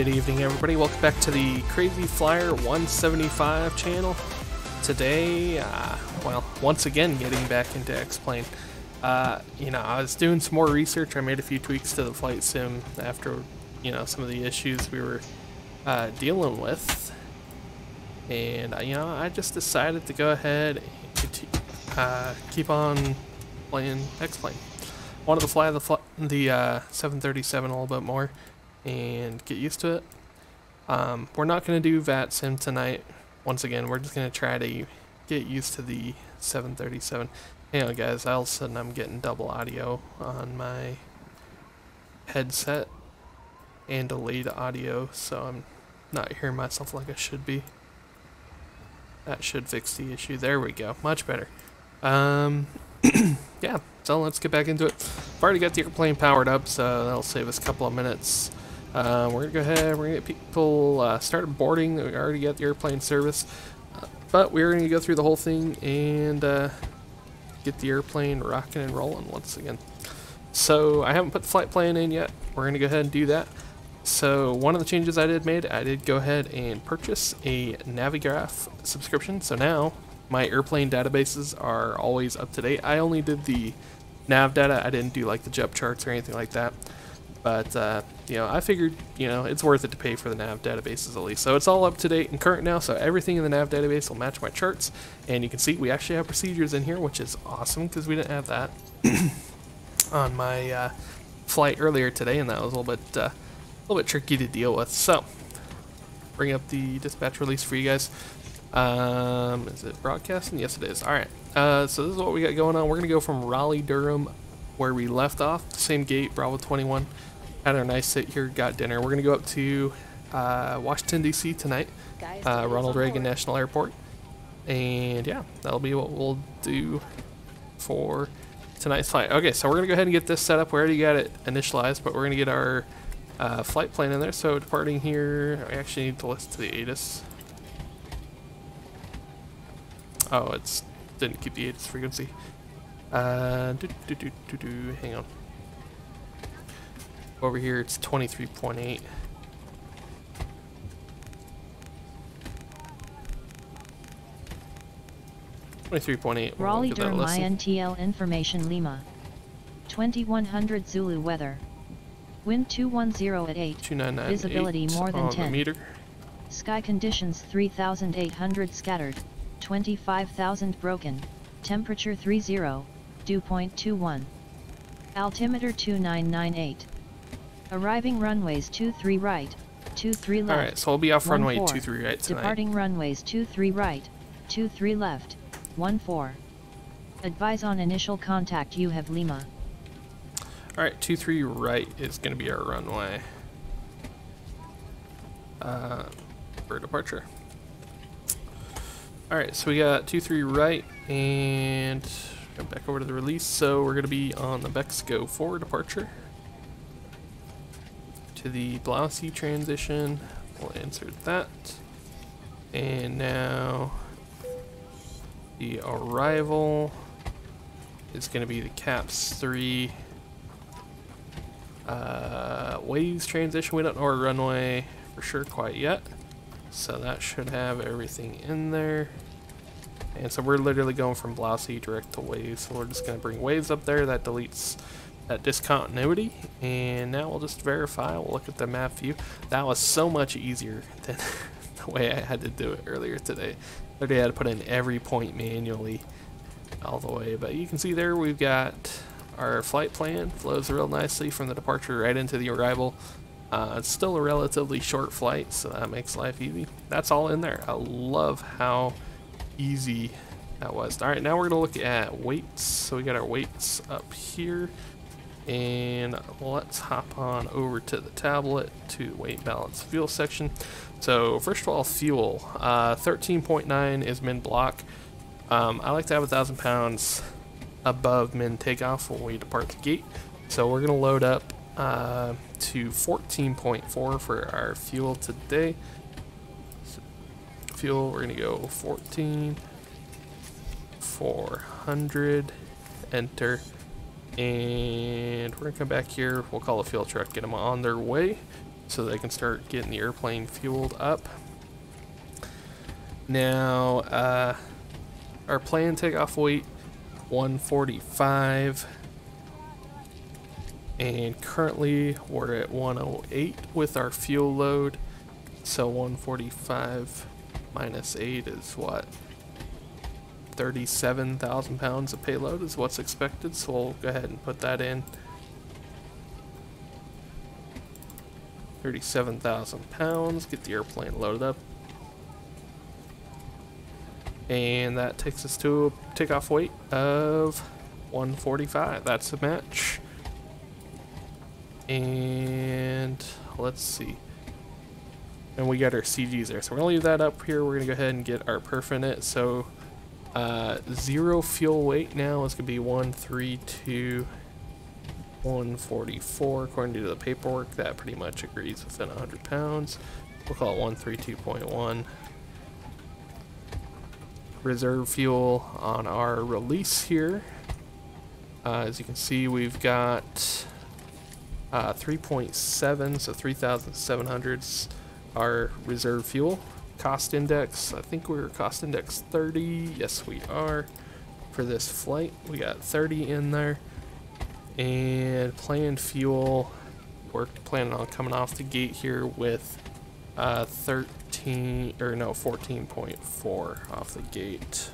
Good evening, everybody. Welcome back to the Crazy Flyer 175 channel. Today, uh, well, once again, getting back into X-Plane. Uh, you know, I was doing some more research. I made a few tweaks to the flight sim after, you know, some of the issues we were uh, dealing with. And, uh, you know, I just decided to go ahead and uh, keep on playing X-Plane. Wanted to fly the, fl the uh, 737 a little bit more and get used to it. Um, we're not going to do VATSIM tonight. Once again, we're just going to try to get used to the 737. Hang on guys, all of a sudden I'm getting double audio on my headset and delayed audio, so I'm not hearing myself like I should be. That should fix the issue. There we go. Much better. Um, yeah, so let's get back into it. I've already got the airplane powered up, so that'll save us a couple of minutes. Uh, we're gonna go ahead. We're gonna get people uh, started boarding. We already got the airplane service, uh, but we're gonna go through the whole thing and uh, get the airplane rocking and rolling once again. So I haven't put the flight plan in yet. We're gonna go ahead and do that. So one of the changes I did made, I did go ahead and purchase a Navigraph subscription. So now my airplane databases are always up to date. I only did the nav data. I didn't do like the JEP charts or anything like that. But, uh, you know, I figured, you know, it's worth it to pay for the nav databases at least. So it's all up to date and current now, so everything in the nav database will match my charts. And you can see we actually have procedures in here, which is awesome because we didn't have that on my uh, flight earlier today, and that was a little bit, uh, a little bit tricky to deal with. So, bring up the dispatch release for you guys. Um, is it broadcasting? Yes, it is. All right. Uh, so this is what we got going on. We're gonna go from Raleigh, Durham, where we left off, same gate, Bravo 21 had our nice sit here, got dinner. We're going to go up to uh, Washington, D.C. tonight, uh, Ronald Reagan National Airport. And yeah, that'll be what we'll do for tonight's flight. Okay, so we're going to go ahead and get this set up. We already got it initialized, but we're going to get our uh, flight plan in there. So departing here, I actually need to listen to the ATIS. Oh, it's didn't keep the ATIS frequency. Uh, do, do, do, do, do, hang on. Over here it's 23.8. Twenty-three point eight. Raleigh Durham INTL information Lima. 2100 Zulu weather. Wind 210 at 8. Visibility more than 10. Meter. Sky conditions 3800 scattered. 25,000 broken. Temperature 30. Dew point 21. Altimeter 2998. Arriving runways 23 right, 23 left. Alright, so we'll be off runway 23 right tonight. Departing runways 23 right, 23 left, 14. Advise on initial contact you have Lima. Alright, 23 right is going to be our runway. Uh, for departure. Alright, so we got 23 right and go back over to the release. So we're going to be on the Bexco for departure to the BLAUC transition. We'll insert that. And now the arrival is going to be the CAPS 3 uh, waves transition. We don't know our runway for sure quite yet. So that should have everything in there. And so we're literally going from BLAUC direct to waves. So we're just going to bring waves up there. That deletes that discontinuity and now we'll just verify. We'll look at the map view. That was so much easier than the way I had to do it earlier today. I had to put in every point manually all the way. But you can see there we've got our flight plan flows real nicely from the departure right into the arrival. Uh, it's still a relatively short flight so that makes life easy. That's all in there. I love how easy that was. Alright now we're gonna look at weights. So we got our weights up here and let's hop on over to the tablet to weight balance fuel section. So first of all, fuel. 13.9 uh, is min block. Um, I like to have a thousand pounds above min takeoff when we depart the gate. So we're gonna load up uh, to 14.4 for our fuel today. So fuel, we're gonna go 14, 400, enter and we're gonna come back here. We'll call a fuel truck get them on their way so they can start getting the airplane fueled up. Now, uh, our planned takeoff weight 145 and currently we're at 108 with our fuel load. So 145 minus 8 is what 37,000 pounds of payload is what's expected so we'll go ahead and put that in 37,000 pounds get the airplane loaded up and that takes us to a takeoff weight of 145. That's a match. And let's see. And we got our CGs there. So we're going to leave that up here. We're going to go ahead and get our perf in it. So uh, zero fuel weight now is going to be 132. 144 according to the paperwork that pretty much agrees within 100 pounds we'll call it 132.1 reserve fuel on our release here. Uh, as you can see, we've got uh, 3.7, so 3,700's our reserve fuel. Cost index, I think we're cost index 30. Yes, we are. For this flight, we got 30 in there. And planned fuel, we're planning on coming off the gate here with uh, 13, or no, 14.4 off the gate.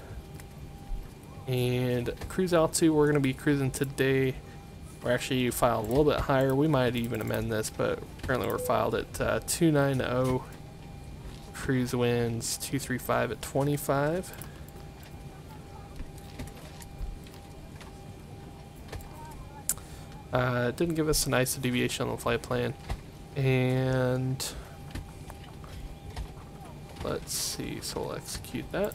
And cruise altitude, we're going to be cruising today. We're actually filed a little bit higher. We might even amend this, but currently we're filed at uh, 290. Cruise winds 235 at 25. Uh, didn't give us a nice deviation on the flight plan. And Let's see, so we'll execute that.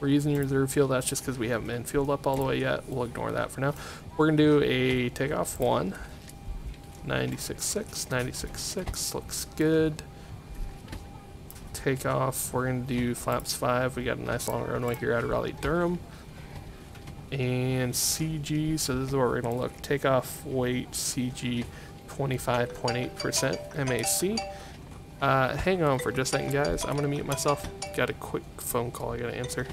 We're using reserve fuel, that's just because we haven't been fueled up all the way yet. We'll ignore that for now. We're to do a takeoff one. 96.6, 96.6, looks good. Takeoff, we're going to do flaps 5. We got a nice long runway here out of Raleigh Durham. And CG, so this is where we're going to look. Takeoff weight CG 25.8% MAC. Uh, hang on for just a second, guys. I'm gonna mute myself. Got a quick phone call I gotta answer.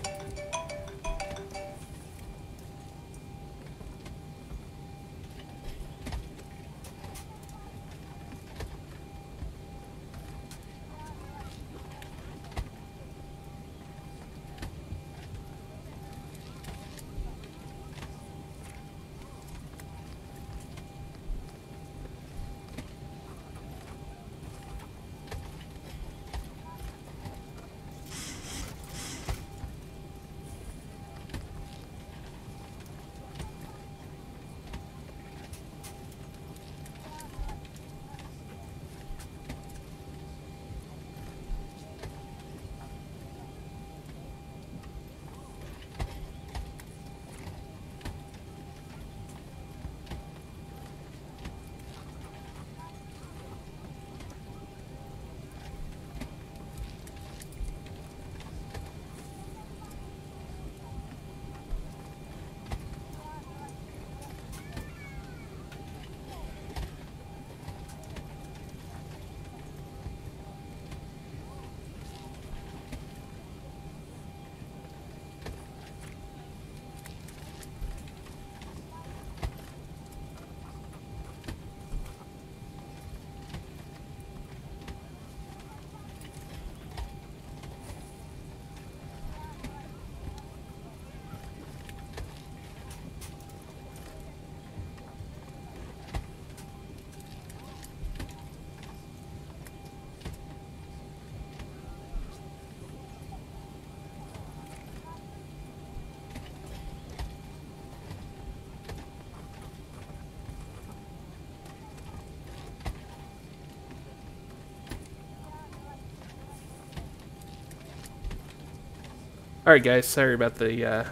Alright guys, sorry about the uh,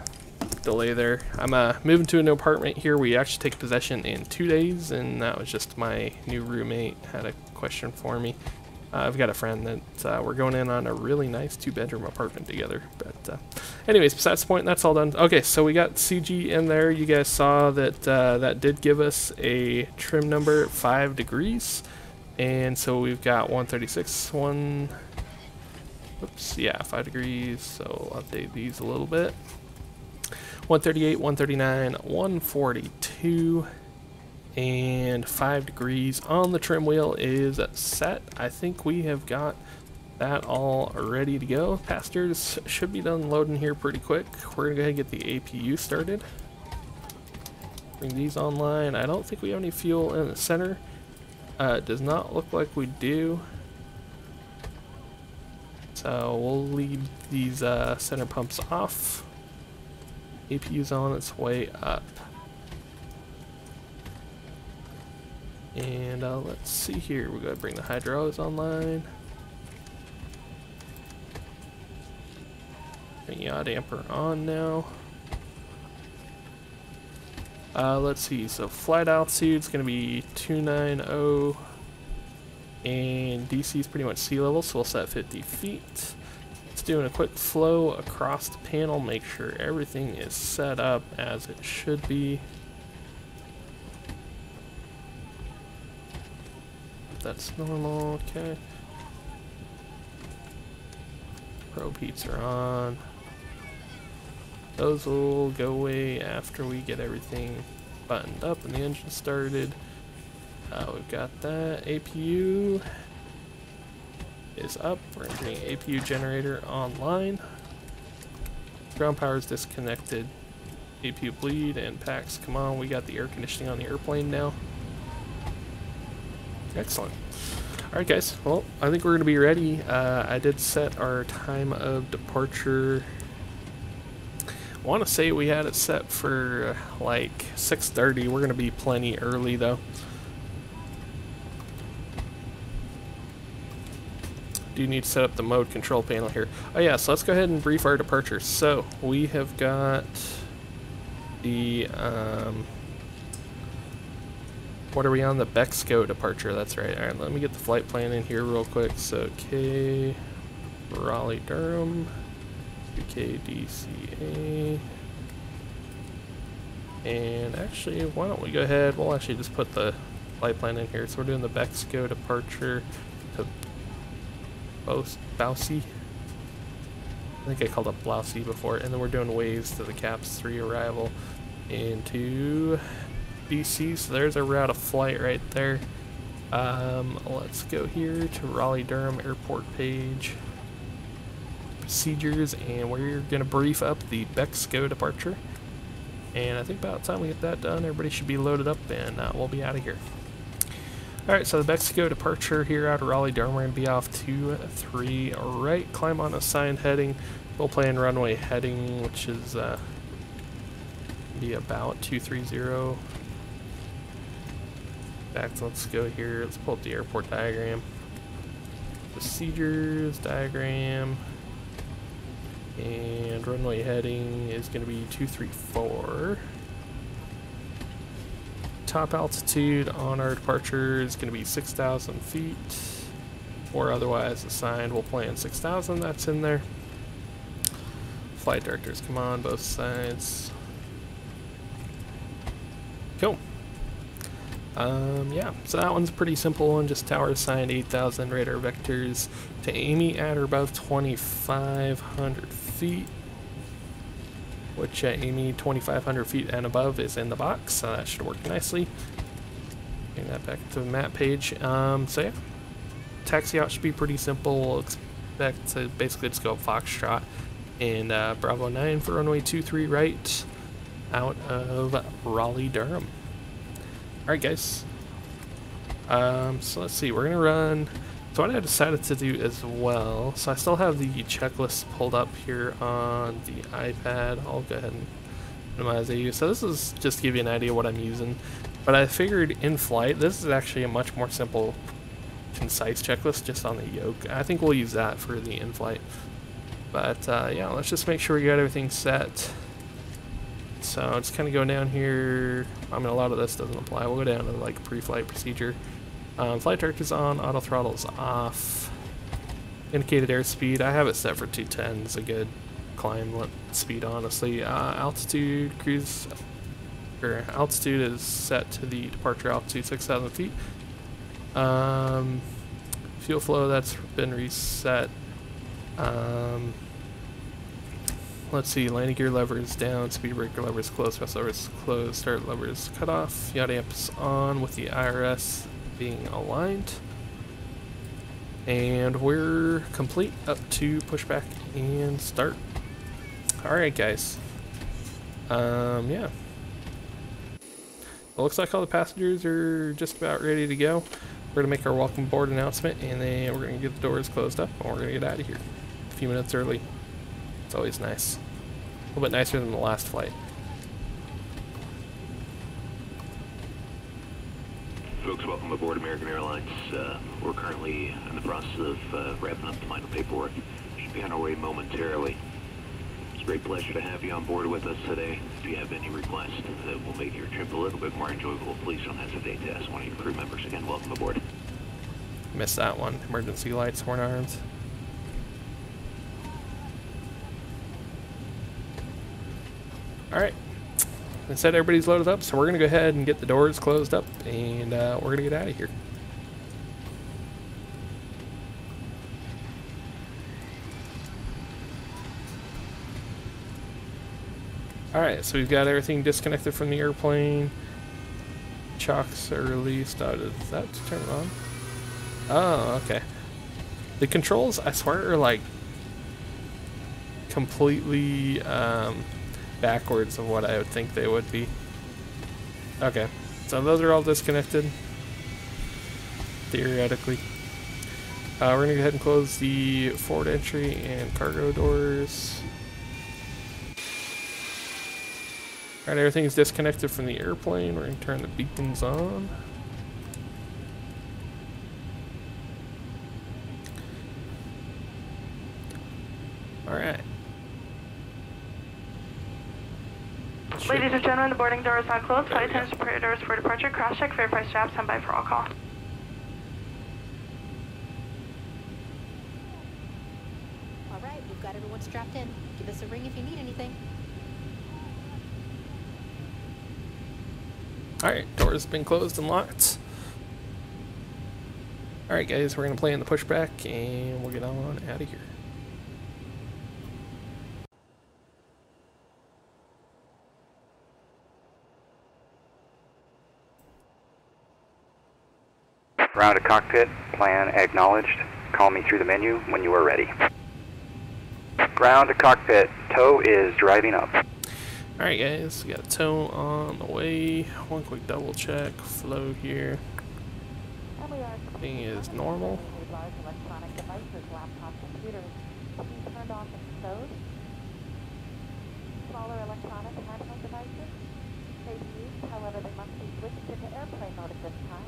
delay there. I'm uh, moving to a new apartment here. We actually take possession in two days, and that was just my new roommate had a question for me. Uh, I've got a friend that uh, we're going in on a really nice two-bedroom apartment together. But uh, anyways, besides the point, that's all done. Okay, so we got CG in there. You guys saw that uh, that did give us a trim number, 5 degrees. And so we've got 136, one, oops, yeah, 5 degrees, so update these a little bit. 138, 139, 142, and 5 degrees on the trim wheel is set. I think we have got that all ready to go. Pastors should be done loading here pretty quick. We're going to go ahead and get the APU started. Bring these online. I don't think we have any fuel in the center. Uh, it does not look like we do. So we'll leave these uh, center pumps off. APU's on its way up. And uh, let's see here. We're to bring the hydraulics online. Bring yaw damper on now. Uh, let's see, so flight altitude is going to be 290 and DC is pretty much sea level, so we'll set 50 feet. It's doing a quick flow across the panel, make sure everything is set up as it should be. That's normal, okay. Probe heats are on. Those will go away after we get everything buttoned up and the engine started. Uh, we've got that. APU is up. We're entering APU generator online. Ground power is disconnected. APU bleed and packs. Come on, we got the air conditioning on the airplane now. Excellent. Alright guys, well, I think we're going to be ready. Uh, I did set our time of departure I want to say we had it set for uh, like 6.30. We're going to be plenty early though. Do need to set up the mode control panel here. Oh yeah, so let's go ahead and brief our departure. So we have got the, um, what are we on? The Bexco departure, that's right. Alright, let me get the flight plan in here real quick. So K, Raleigh Durham. UKDCA. And actually, why don't we go ahead, we'll actually just put the flight plan in here. So we're doing the Bexco departure to Boussy. I think I called it Blousy before. And then we're doing waves to the CAPS 3 arrival into DC. So there's our route of flight right there. Um, let's go here to Raleigh-Durham Airport page procedures and we're going to brief up the Bexco departure. And I think about the time we get that done, everybody should be loaded up and uh, we'll be out of here. Alright, so the Bexco departure here out of Raleigh Durham, be off 2, 3, right, climb on assigned heading, we'll plan runway heading, which is uh, be about 230. Back, let's go here, let's pull up the airport diagram. Procedures, diagram, and runway heading is going to be 234. Top altitude on our departure is going to be 6,000 feet, or otherwise assigned. We'll plan 6,000, that's in there. Flight directors come on both sides. Cool. Um, yeah, so that one's a pretty simple one, just tower assigned 8,000 radar vectors to Amy at or above 2,500 feet, which uh, Amy 2,500 feet and above is in the box, so that should work nicely. Bring that back to the map page. Um, so yeah, taxi out should be pretty simple. We'll expect to basically just go Foxtrot and uh, Bravo 9 for runway 23 right out of Raleigh-Durham. Alright guys, um, so let's see, we're going to run what I decided to do as well, so I still have the checklist pulled up here on the iPad. I'll go ahead and minimize AU. So this is just to give you an idea what I'm using. But I figured in flight, this is actually a much more simple, concise checklist just on the yoke. I think we'll use that for the in-flight. But uh, yeah, let's just make sure we got everything set. So just kind of go down here. I mean, a lot of this doesn't apply. We'll go down to like pre-flight procedure. Um, flight director is on, auto throttle is off. Indicated airspeed, I have it set for 210, it's a good climb speed honestly. Uh, altitude, cruise, or altitude is set to the departure altitude 6,000 feet. Um, fuel flow, that's been reset. Um, let's see, landing gear lever is down, speed breaker lever is closed, thrust lever is closed, start lever is cut off, yaw damper on with the IRS being aligned. And we're complete up to pushback and start. Alright guys. Um, yeah. It looks like all the passengers are just about ready to go. We're going to make our welcome board announcement and then we're going to get the doors closed up and we're going to get out of here. A few minutes early. It's always nice. A little bit nicer than the last flight. Folks, welcome aboard American Airlines. Uh, we're currently in the process of uh, wrapping up the final paperwork. Should be on our way momentarily It's a great pleasure to have you on board with us today. If you have any requests that will make your trip a little bit more enjoyable, please don't hesitate to ask one of your crew members. Again, welcome aboard. Missed that one. Emergency lights, horn arms. Alright. Instead, everybody's loaded up, so we're going to go ahead and get the doors closed up, and uh, we're going to get out of here. Alright, so we've got everything disconnected from the airplane. Chocks are released. out of that to turn on? Oh, okay. The controls, I swear, are like completely um, backwards of what I would think they would be. Okay, so those are all disconnected, theoretically. Uh, we're to go ahead and close the forward entry and cargo doors. Alright, everything's disconnected from the airplane. We're to turn the beacons on. Alright. Ladies and the boarding door is now closed. Flight attendants prepare doors for departure. Cross check, verify straps, stand by for all call. Alright, we've got everyone strapped in. Give us a ring if you need anything. Alright, door's been closed and locked. Alright guys, we're going to play in the pushback and we'll get on out of here. Ground to cockpit, plan acknowledged. Call me through the menu when you are ready. Ground to cockpit, tow is driving up. Alright guys, we got tow on the way. One quick double check, flow here. Thing is normal. electronic devices, laptop computers, turned off and stowed. Smaller electronic handheld devices may be used, however they must be switched into airplane mode at this time,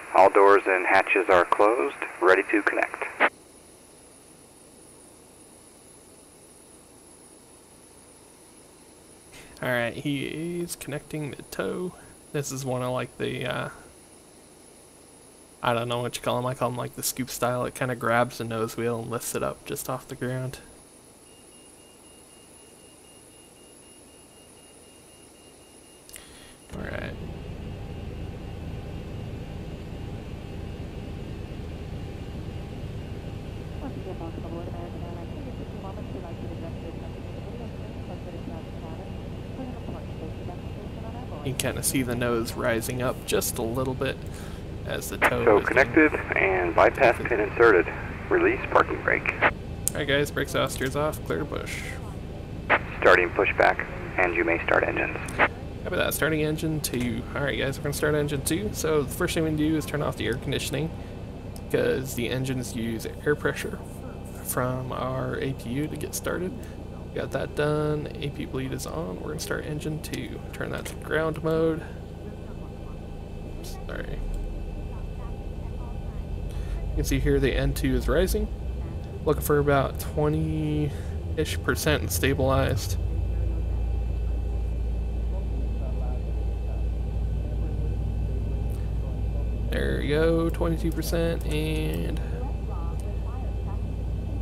all doors and hatches are closed, ready to connect. Alright, he is connecting the tow. This is one of like the, uh, I don't know what you call them. I call them like the scoop style. It kind of grabs the nose wheel and lifts it up just off the ground. Alright. You can kind of see the nose rising up just a little bit as the tow So connected and bypass pin inserted. Release parking brake. Alright guys, brakes off, steers off, clear bush. Starting pushback, and you may start engines. Copy that, starting engine 2. Alright guys, we're going to start engine 2. So the first thing we do is turn off the air conditioning because the engines use air pressure from our APU to get started. Got that done. AP bleed is on. We're going to start engine 2. Turn that to ground mode. Sorry. You can see here the N2 is rising. Looking for about 20-ish percent stabilized. There we go, 22% and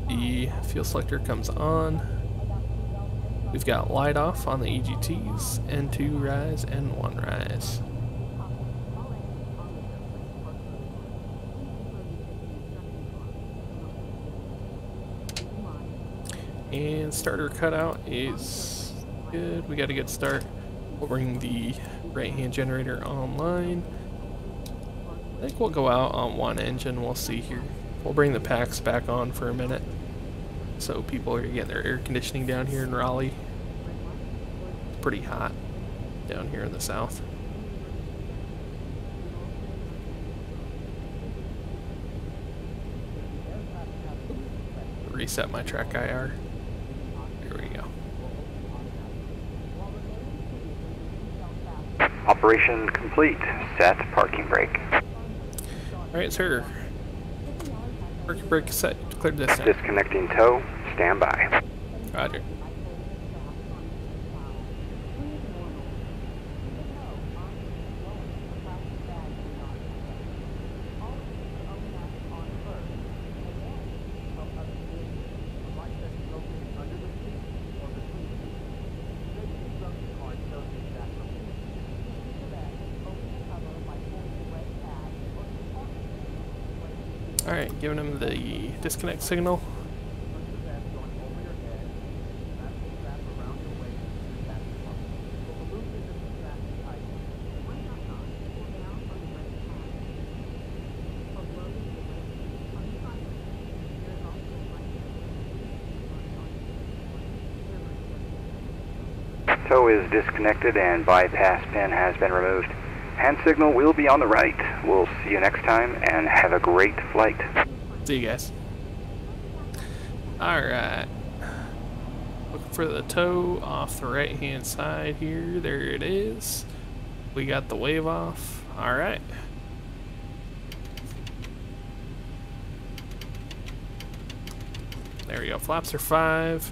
the fuel selector comes on. We've got light off on the EGTs, N2 rise, N1 rise. And starter cutout is good. We got a good start. We'll bring the right hand generator online. I think we'll go out on one engine. We'll see here. We'll bring the packs back on for a minute. So people are getting their air conditioning down here in Raleigh. It's pretty hot down here in the south. Reset my track IR. There we go. Operation complete. Set parking brake. Alright, sir. Parking brake set. Clear distance. Disconnecting tow. Stand by. Roger. Alright, giving him the disconnect signal. Tow is disconnected and bypass pin has been removed. Hand signal will be on the right. We'll see you next time and have a great flight. See you guys. Alright. Looking for the tow off the right hand side here. There it is. We got the wave off. Alright. There we go. Flaps are five.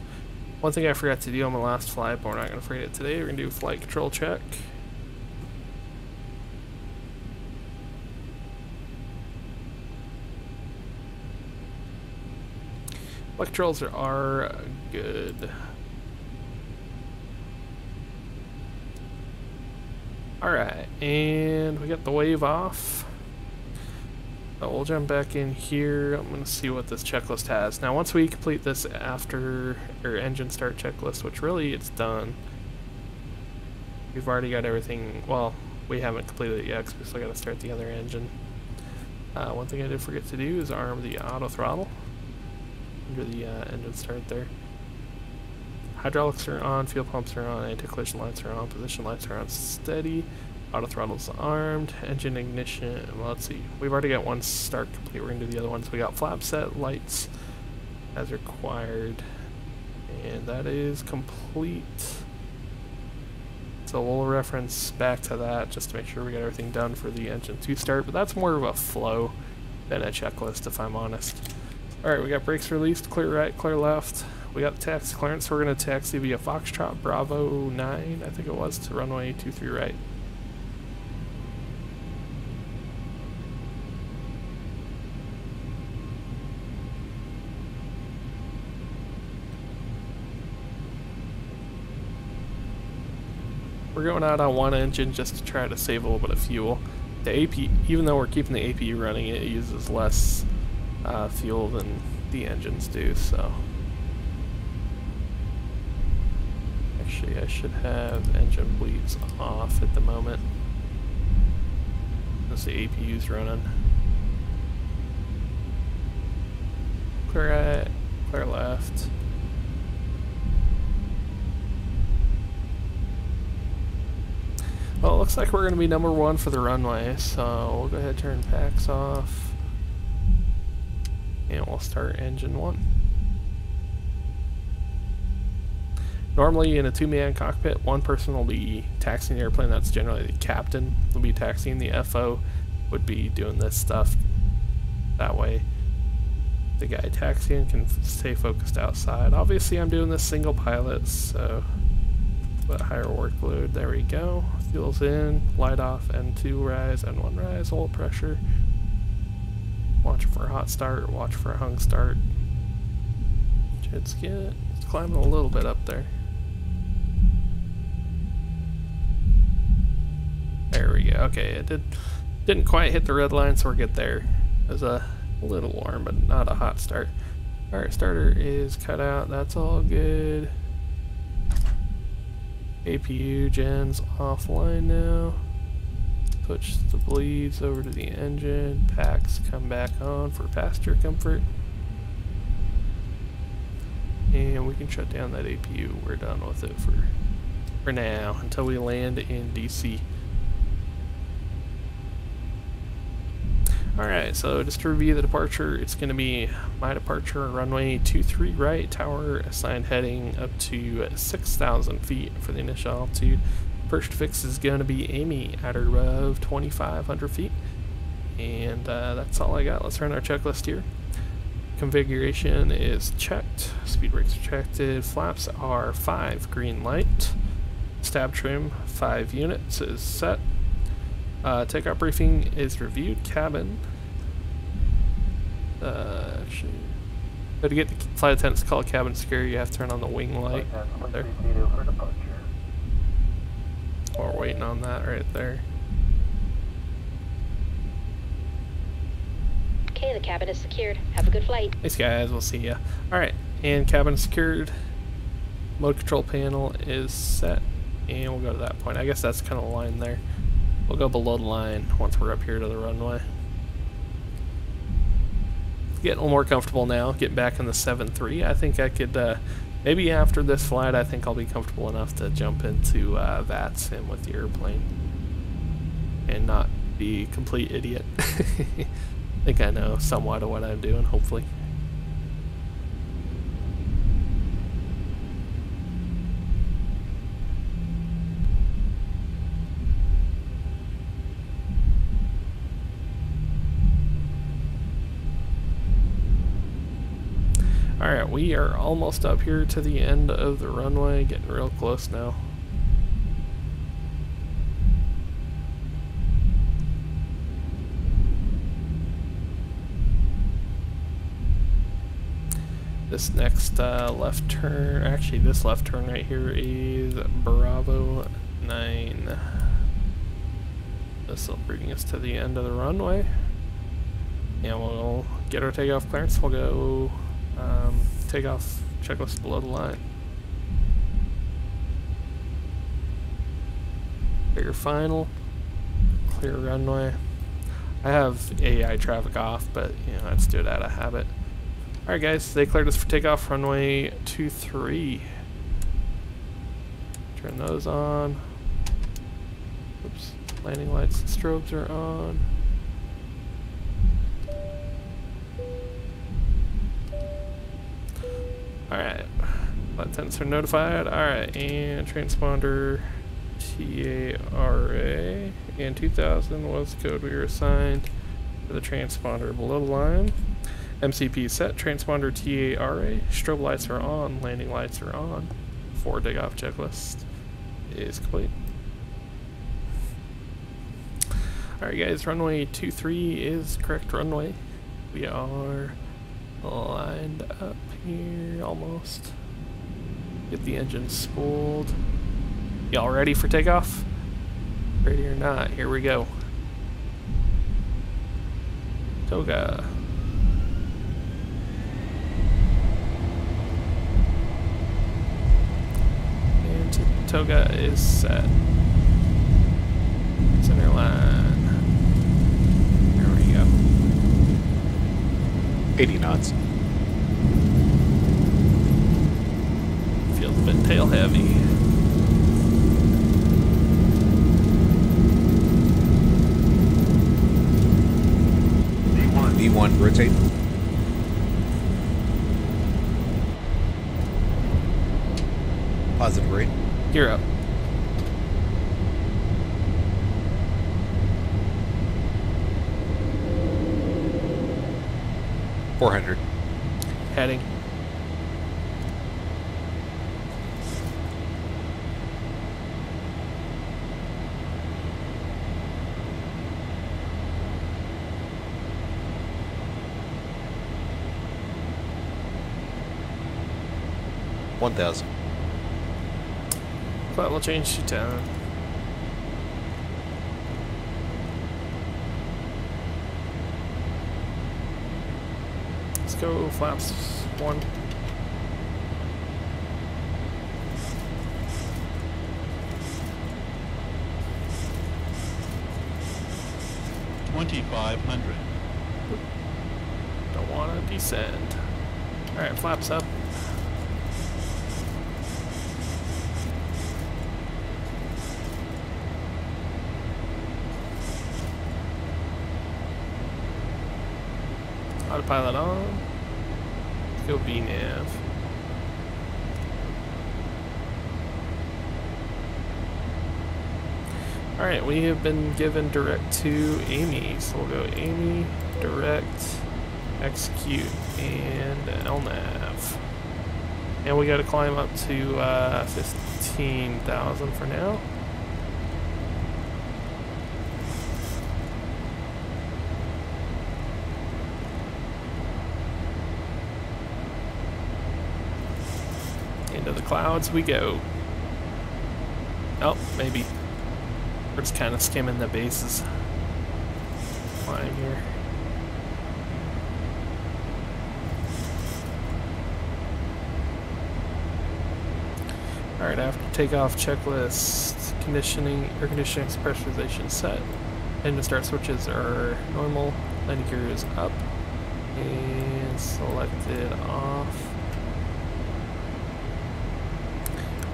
One thing I forgot to do on my last flight, but we're not going to forget it today. We're going to do flight control check. Electrols are good. Alright, and we got the wave off. So we'll jump back in here. I'm going to see what this checklist has. Now once we complete this after, or engine start checklist, which really it's done. We've already got everything, well, we haven't completed it yet because we still got to start the other engine. Uh, one thing I did forget to do is arm the auto throttle under the uh, engine start there. Hydraulics are on, fuel pumps are on, anti-collision lights are on, position lights are on steady, auto throttle's armed, engine ignition, well let's see, we've already got one start complete, we're going to do the other one, so We got flap set, lights as required, and that is complete. So we'll reference back to that just to make sure we got everything done for the engine to start, but that's more of a flow than a checklist if I'm honest. Alright, we got brakes released, clear right, clear left. We got the taxi clearance, so we're going to taxi via Foxtrot Bravo 9, I think it was, to runway 23 right. We're going out on one engine just to try to save a little bit of fuel. The AP, even though we're keeping the AP running, it uses less uh, fuel than the engines do, so. Actually, I should have engine bleeds off at the moment. As the APU's running. Clear right, clear left. Well, it looks like we're going to be number one for the runway, so we'll go ahead and turn packs off. And we'll start engine one. Normally in a two-man cockpit, one person will be taxiing the airplane, that's generally the captain, will be taxiing the FO, would be doing this stuff that way. the guy taxiing can stay focused outside. Obviously, I'm doing this single pilot, so but higher workload. There we go. Fuel's in, light off, N2 rise, N1 rise, oil pressure. Watch for a hot start, watch for a hung start. Jet ski, it's climbing a little bit up there. There we go. Okay, it did didn't quite hit the red line, so we're good there. It was a little warm, but not a hot start. Alright, starter is cut out. That's all good. APU gens offline now. Push the bleeds over to the engine. Packs come back on for passenger comfort. And we can shut down that APU. We're done with it for, for now until we land in DC. Alright, so just to review the departure, it's going to be my departure runway 23 right, tower assigned heading up to 6,000 feet for the initial altitude. First fix is going to be Amy at her above 2,500 feet. And uh, that's all I got. Let's run our checklist here. Configuration is checked, speed brakes are checked, flaps are 5 green light, stab trim 5 units is set, uh, takeoff briefing is reviewed. Cabin. Uh, actually, but to get the flight attendants to call cabin security, you have to turn on the wing light. There. We're waiting on that right there. Okay, the cabin is secured. Have a good flight. Thanks, guys. We'll see ya. All right, and cabin secured. Mode control panel is set, and we'll go to that point. I guess that's kind of the line there. We'll go below the line once we're up here to the runway. Getting a little more comfortable now, getting back in the 7.3. I think I could, uh, maybe after this flight, I think I'll be comfortable enough to jump into uh, VATSIM with the airplane and not be a complete idiot. I think I know somewhat of what I'm doing, hopefully. Alright, we are almost up here to the end of the runway, getting real close now. This next uh, left turn, actually this left turn right here is Bravo 9. This will bring us to the end of the runway. And we'll get our takeoff clearance. We'll go um, takeoff checklist below the line. Clear final. Clear runway. I have AI traffic off, but you know, let's do it out of habit. Alright guys, they cleared us for takeoff runway 23. Turn those on. Oops. Landing lights and strobes are on. Alright. Lieutenants are notified. Alright, and transponder TA/RA. And 2000 was the code we were assigned for the transponder below the line. MCP set, transponder TA/RA. Strobe lights are on, landing lights are on. Four takeoff checklist is complete. Alright guys, runway 23 is correct runway. We are lined up here almost. Get the engine spooled. Y'all ready for takeoff? Ready or not, here we go. TOGA. And TOGA is set. Center line. 80 knots. Bit tail heavy. V1. V1, rotate. Positive rate. Gear up. 400. heading. One thousand. But we'll change to ten. Let's go flaps one. Twenty-five hundred. Don't want to descend. All right, flaps up. Autopilot on go VNav. Alright, we have been given direct to Amy, so we'll go Amy, direct, execute, and LNAV. And we gotta climb up to uh, 15,000 for now. Clouds we go. Oh, maybe. We're just kind of skimming the bases. Flying here. Alright, after takeoff checklist, conditioning, air conditioning, pressurization set. Engine start switches are normal, landing gear is up, and selected off.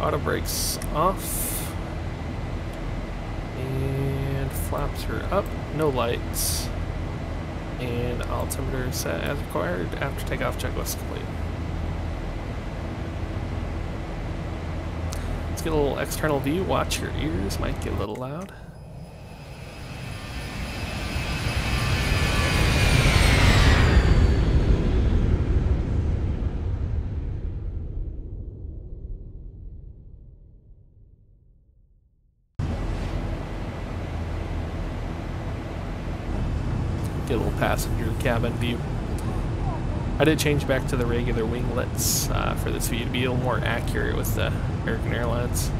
Auto brakes off. And flaps are up. No lights. And altimeter set as required after takeoff checklist complete. Let's get a little external view. Watch your ears, might get a little loud. Passenger cabin view. I did change back to the regular winglets uh, for this view to be a little more accurate with the American Airlines.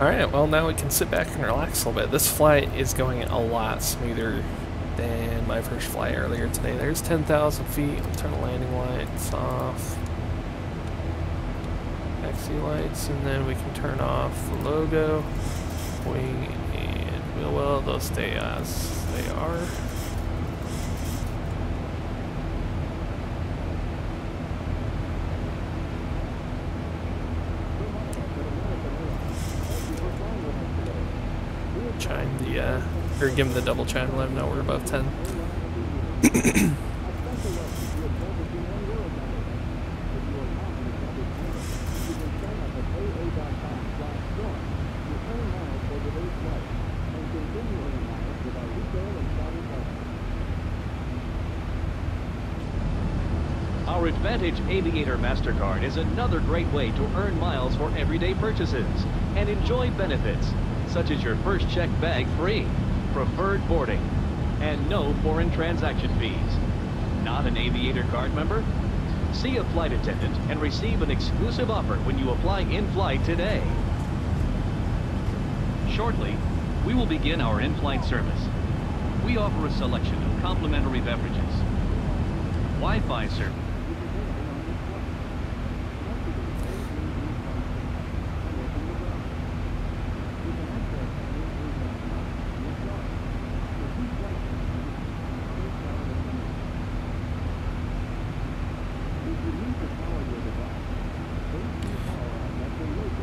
Alright, well now we can sit back and relax a little bit. This flight is going a lot smoother than my first flight earlier today. There's 10,000 feet. I'll turn the landing lights off. Taxi lights, and then we can turn off the logo, wing, and wheel well. They'll stay as they are. Chime the uh, or give him the double channel, him know we're above 10. Our AAdvantage Aviator MasterCard is another great way to earn miles for everyday purchases and enjoy benefits, such as your first check bag free preferred boarding, and no foreign transaction fees. Not an Aviator card member? See a flight attendant and receive an exclusive offer when you apply in-flight today. Shortly, we will begin our in-flight service. We offer a selection of complimentary beverages, Wi-Fi service,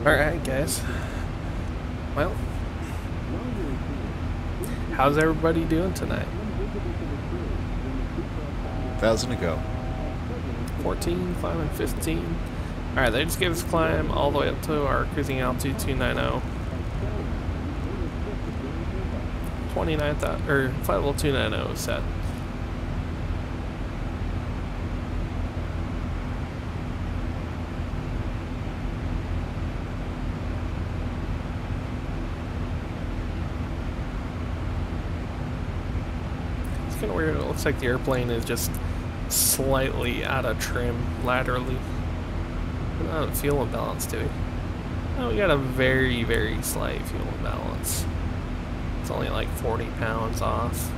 Alright, guys. Well, how's everybody doing tonight? Thousand to go. 14, climbing 15. Alright, they just gave us climb all the way up to our cruising altitude 290. 29,000, or flight level 290 set. It's kind of weird, it looks like the airplane is just slightly out of trim laterally. We don't fuel imbalance, do we? Oh, we got a very, very slight fuel imbalance. It's only like 40 pounds off.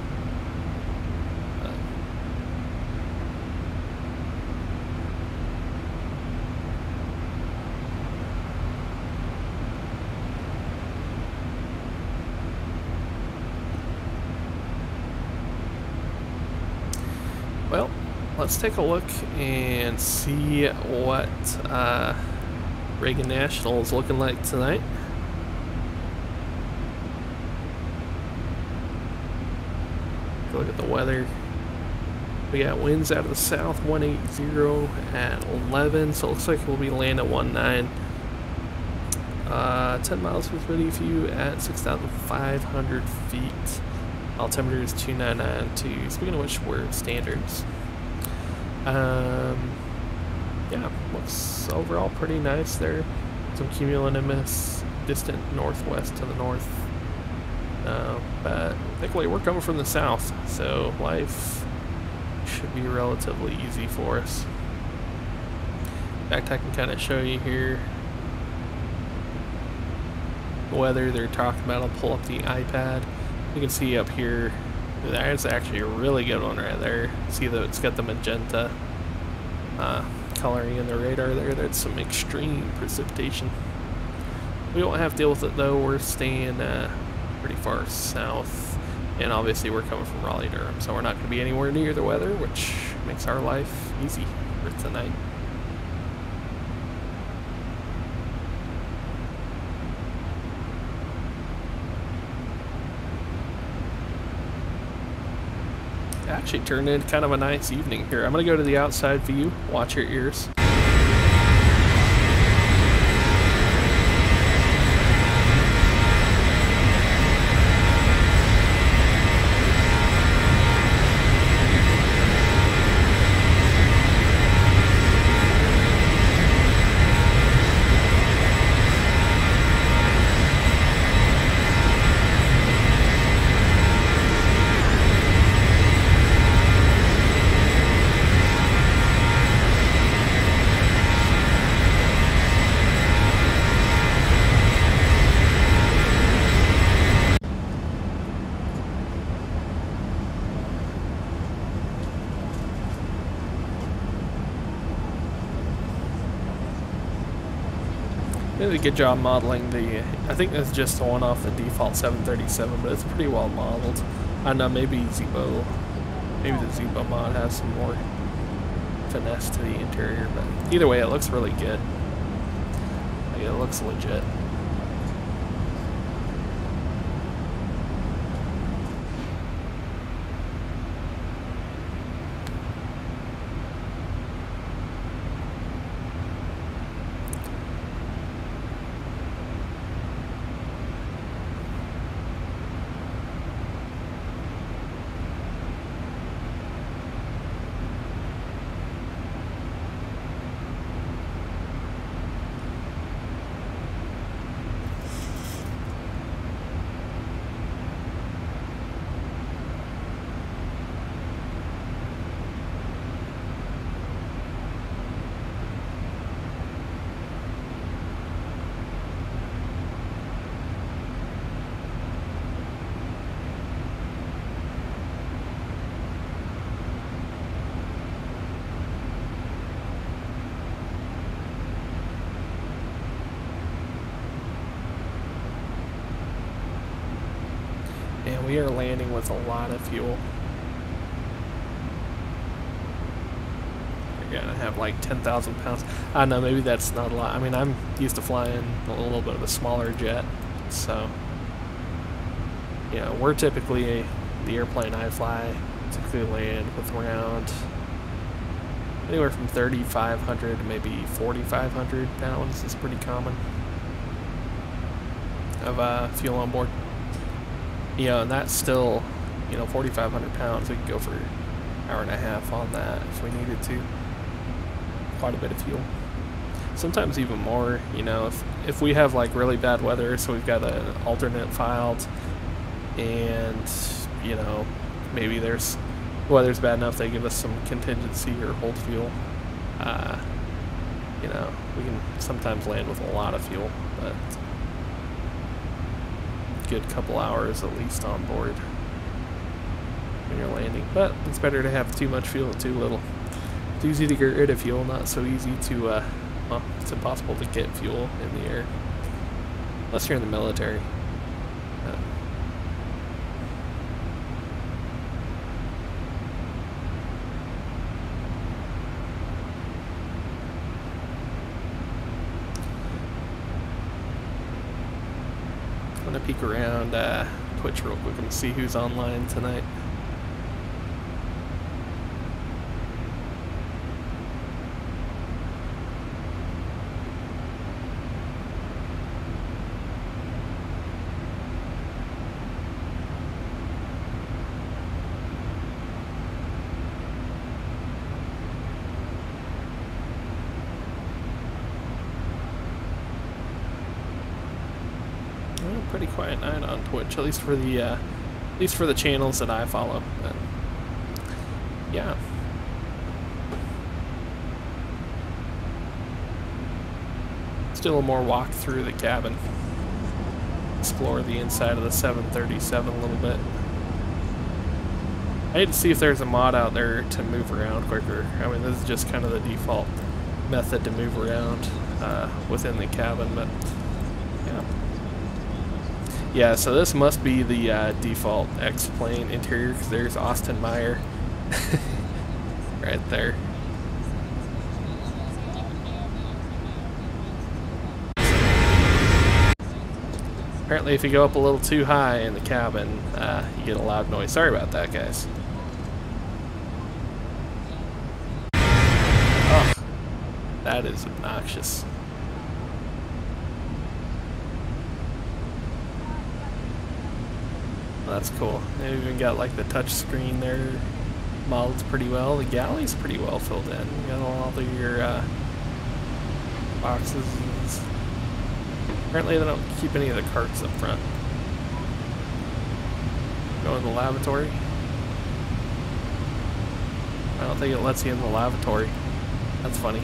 Well, let's take a look and see what uh, Reagan National is looking like tonight. look at the weather. We got winds out of the south, 180 at 11, so it looks like we'll be landing at 19. Uh, 10 miles visibility view at 6,500 feet. Altimeter is 2992. Speaking of which, we're standards. Um, yeah, looks overall pretty nice there. Some cumulonimbus distant northwest to the north. Uh, but thankfully we're coming from the south, so life should be relatively easy for us. In fact, I can kind of show you here weather they're talking about. I'll pull up the iPad. You can see up here, there's actually a really good one right there. See that it's got the magenta uh, coloring in the radar there. That's some extreme precipitation. We won't have to deal with it though. We're staying uh, pretty far south. And obviously we're coming from Raleigh, Durham, so we're not going to be anywhere near the weather, which makes our life easy for tonight. Actually turned into kind of a nice evening here. I'm going to go to the outside view, watch your ears. Good job modeling the, I think that's just the one off the default 737, but it's pretty well modeled. I know, maybe Zibo, maybe the Zibo mod has some more finesse to the interior, but either way, it looks really good. Like, it looks legit. We are landing with a lot of fuel. We're gonna have like 10,000 pounds. I don't know, maybe that's not a lot. I mean, I'm used to flying a little bit of a smaller jet, so you know, we're typically the airplane I fly typically land with around anywhere from 3,500 to maybe 4,500 pounds is pretty common of uh, fuel on board. You know, and that's still, you know, 4,500 pounds. We could go for an hour and a half on that if we needed to. Quite a bit of fuel. Sometimes even more, you know, if, if we have like really bad weather, so we've got an alternate filed, and, you know, maybe there's weather's bad enough they give us some contingency or hold fuel. Uh, you know, we can sometimes land with a lot of fuel, but good couple hours at least on board when you're landing. But it's better to have too much fuel than too little. It's easy to get rid of fuel, not so easy to, uh, well, it's impossible to get fuel in the air. Unless you're in the military. Uh, peek around uh, Twitch real quick and see who's online tonight. Twitch, at least for the uh, at least for the channels that I follow. But, yeah. Little more walk through the cabin. Explore the inside of the 737 a little bit. I need to see if there's a mod out there to move around quicker. I mean, this is just kind of the default method to move around uh, within the cabin, but yeah, so this must be the uh, default X-Plane interior because there's Austin Meyer right there. Apparently if you go up a little too high in the cabin, uh, you get a loud noise. Sorry about that, guys. Oh, that is obnoxious. That's cool. They've even got like the touch screen there modeled pretty well. The galley's pretty well filled in. You got all of your uh, boxes. Apparently they don't keep any of the carts up front. Go in the lavatory. I don't think it lets you in the lavatory. That's funny.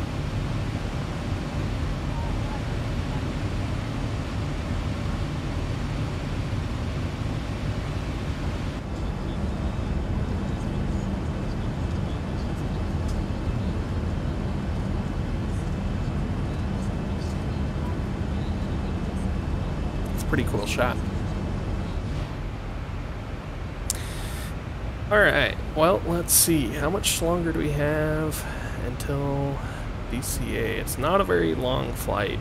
pretty cool shot. Alright, well, let's see. How much longer do we have until DCA? It's not a very long flight.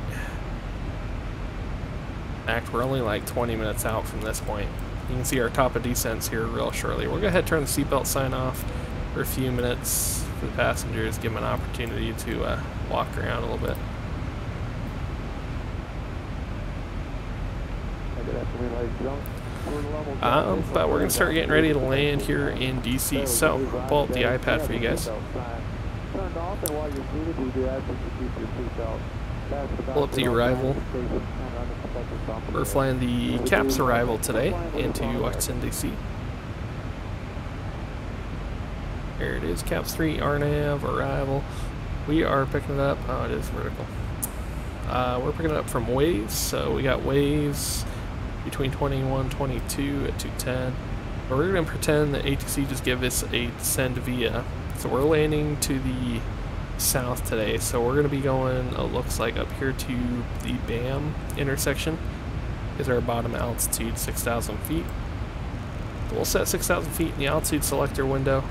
In fact, we're only like 20 minutes out from this point. You can see our top of descents here real shortly. We'll go ahead turn the seatbelt sign off for a few minutes for the passengers, give them an opportunity to uh, walk around a little bit. Um, but we're going to start getting ready to land here in DC. So, pull up the iPad for you guys. Pull up the arrival. We're flying the CAPS arrival today into Washington, D.C. There it is, CAPS 3 RNAV arrival. We are picking it up. Oh, it is vertical. Uh, we're picking it up from Waves, so we got Waves between 21 22 at 210. But we're going to pretend that ATC just give us a send via. So we're landing to the south today. So we're going to be going, it looks like, up here to the BAM intersection. Is our bottom altitude 6,000 feet. We'll set 6,000 feet in the altitude selector window.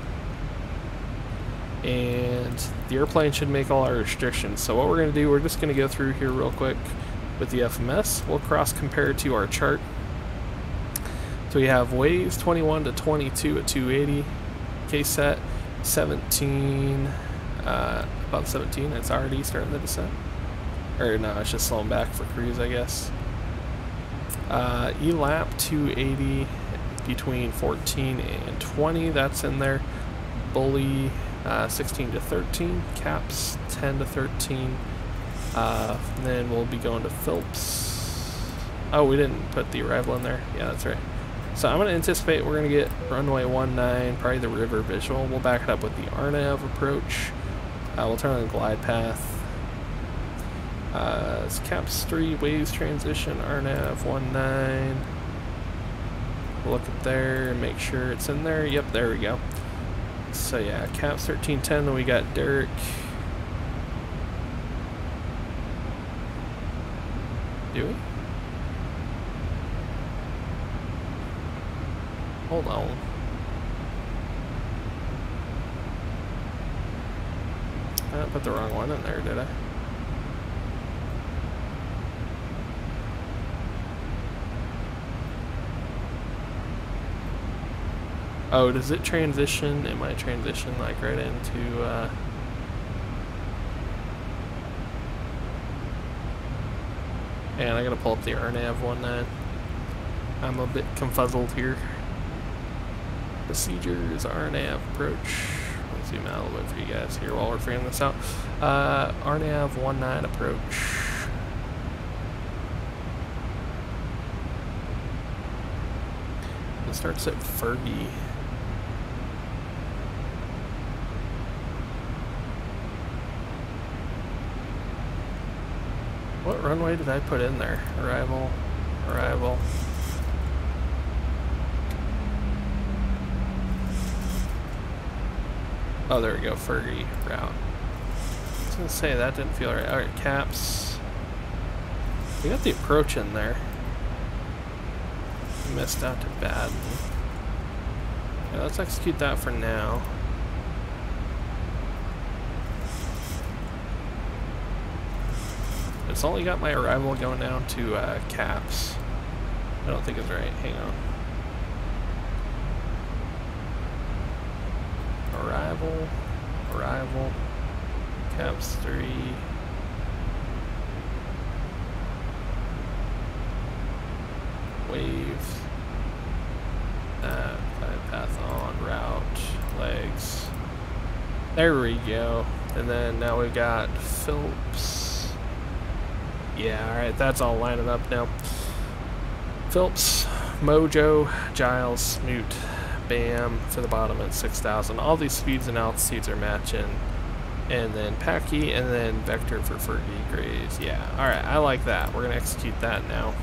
And the airplane should make all our restrictions. So what we're going to do, we're just going to go through here real quick with the FMS. We'll cross compare to our chart. So we have waves 21 to 22 at 280, K set 17 uh, uh, about 17. It's already starting the descent. Or no, it's just slowing back for cruise, I guess. Uh, ELAP 280 between 14 and 20, that's in there. Bully uh, 16 to 13, Caps 10 to 13. Uh, then we'll be going to Phillips. Oh, we didn't put the arrival in there. Yeah, that's right. So I'm going to anticipate we're going to get runway 19, probably the river visual. We'll back it up with the RNAV approach. Uh, we'll turn on the glide path. Uh, it's caps 3, waves transition, RNAV 19. Look up there and make sure it's in there. Yep, there we go. So yeah, caps 1310, then we got Derek. Do we? Hold on. I put the wrong one in there, did I? Oh, does it transition? It might transition like right into, uh... And I gotta pull up the RNAV one then. I'm a bit confuzzled here. Procedures, RNAV approach. Let's zoom out a little bit for you guys here while we're figuring this out. Uh, RNAV 19 approach. It starts at Fergie. What runway did I put in there? Arrival, arrival. Oh, there we go, Fergie route. I was gonna say, that didn't feel right. Alright, caps. We got the approach in there. missed out to bad. Yeah, let's execute that for now. It's only got my arrival going down to uh, caps. I don't think it's right. Hang on. Arrival, arrival, caps 3. Wave. Uh, path on, route, legs. There we go. And then now we've got Phillips. Yeah, alright, that's all lining up now. Phillips, Mojo, Giles, Smoot, Bam for the bottom at 6,000. All these speeds and altitudes are matching. And then Packy, and then Vector for Fergie Grays. Yeah, alright, I like that. We're going to execute that now.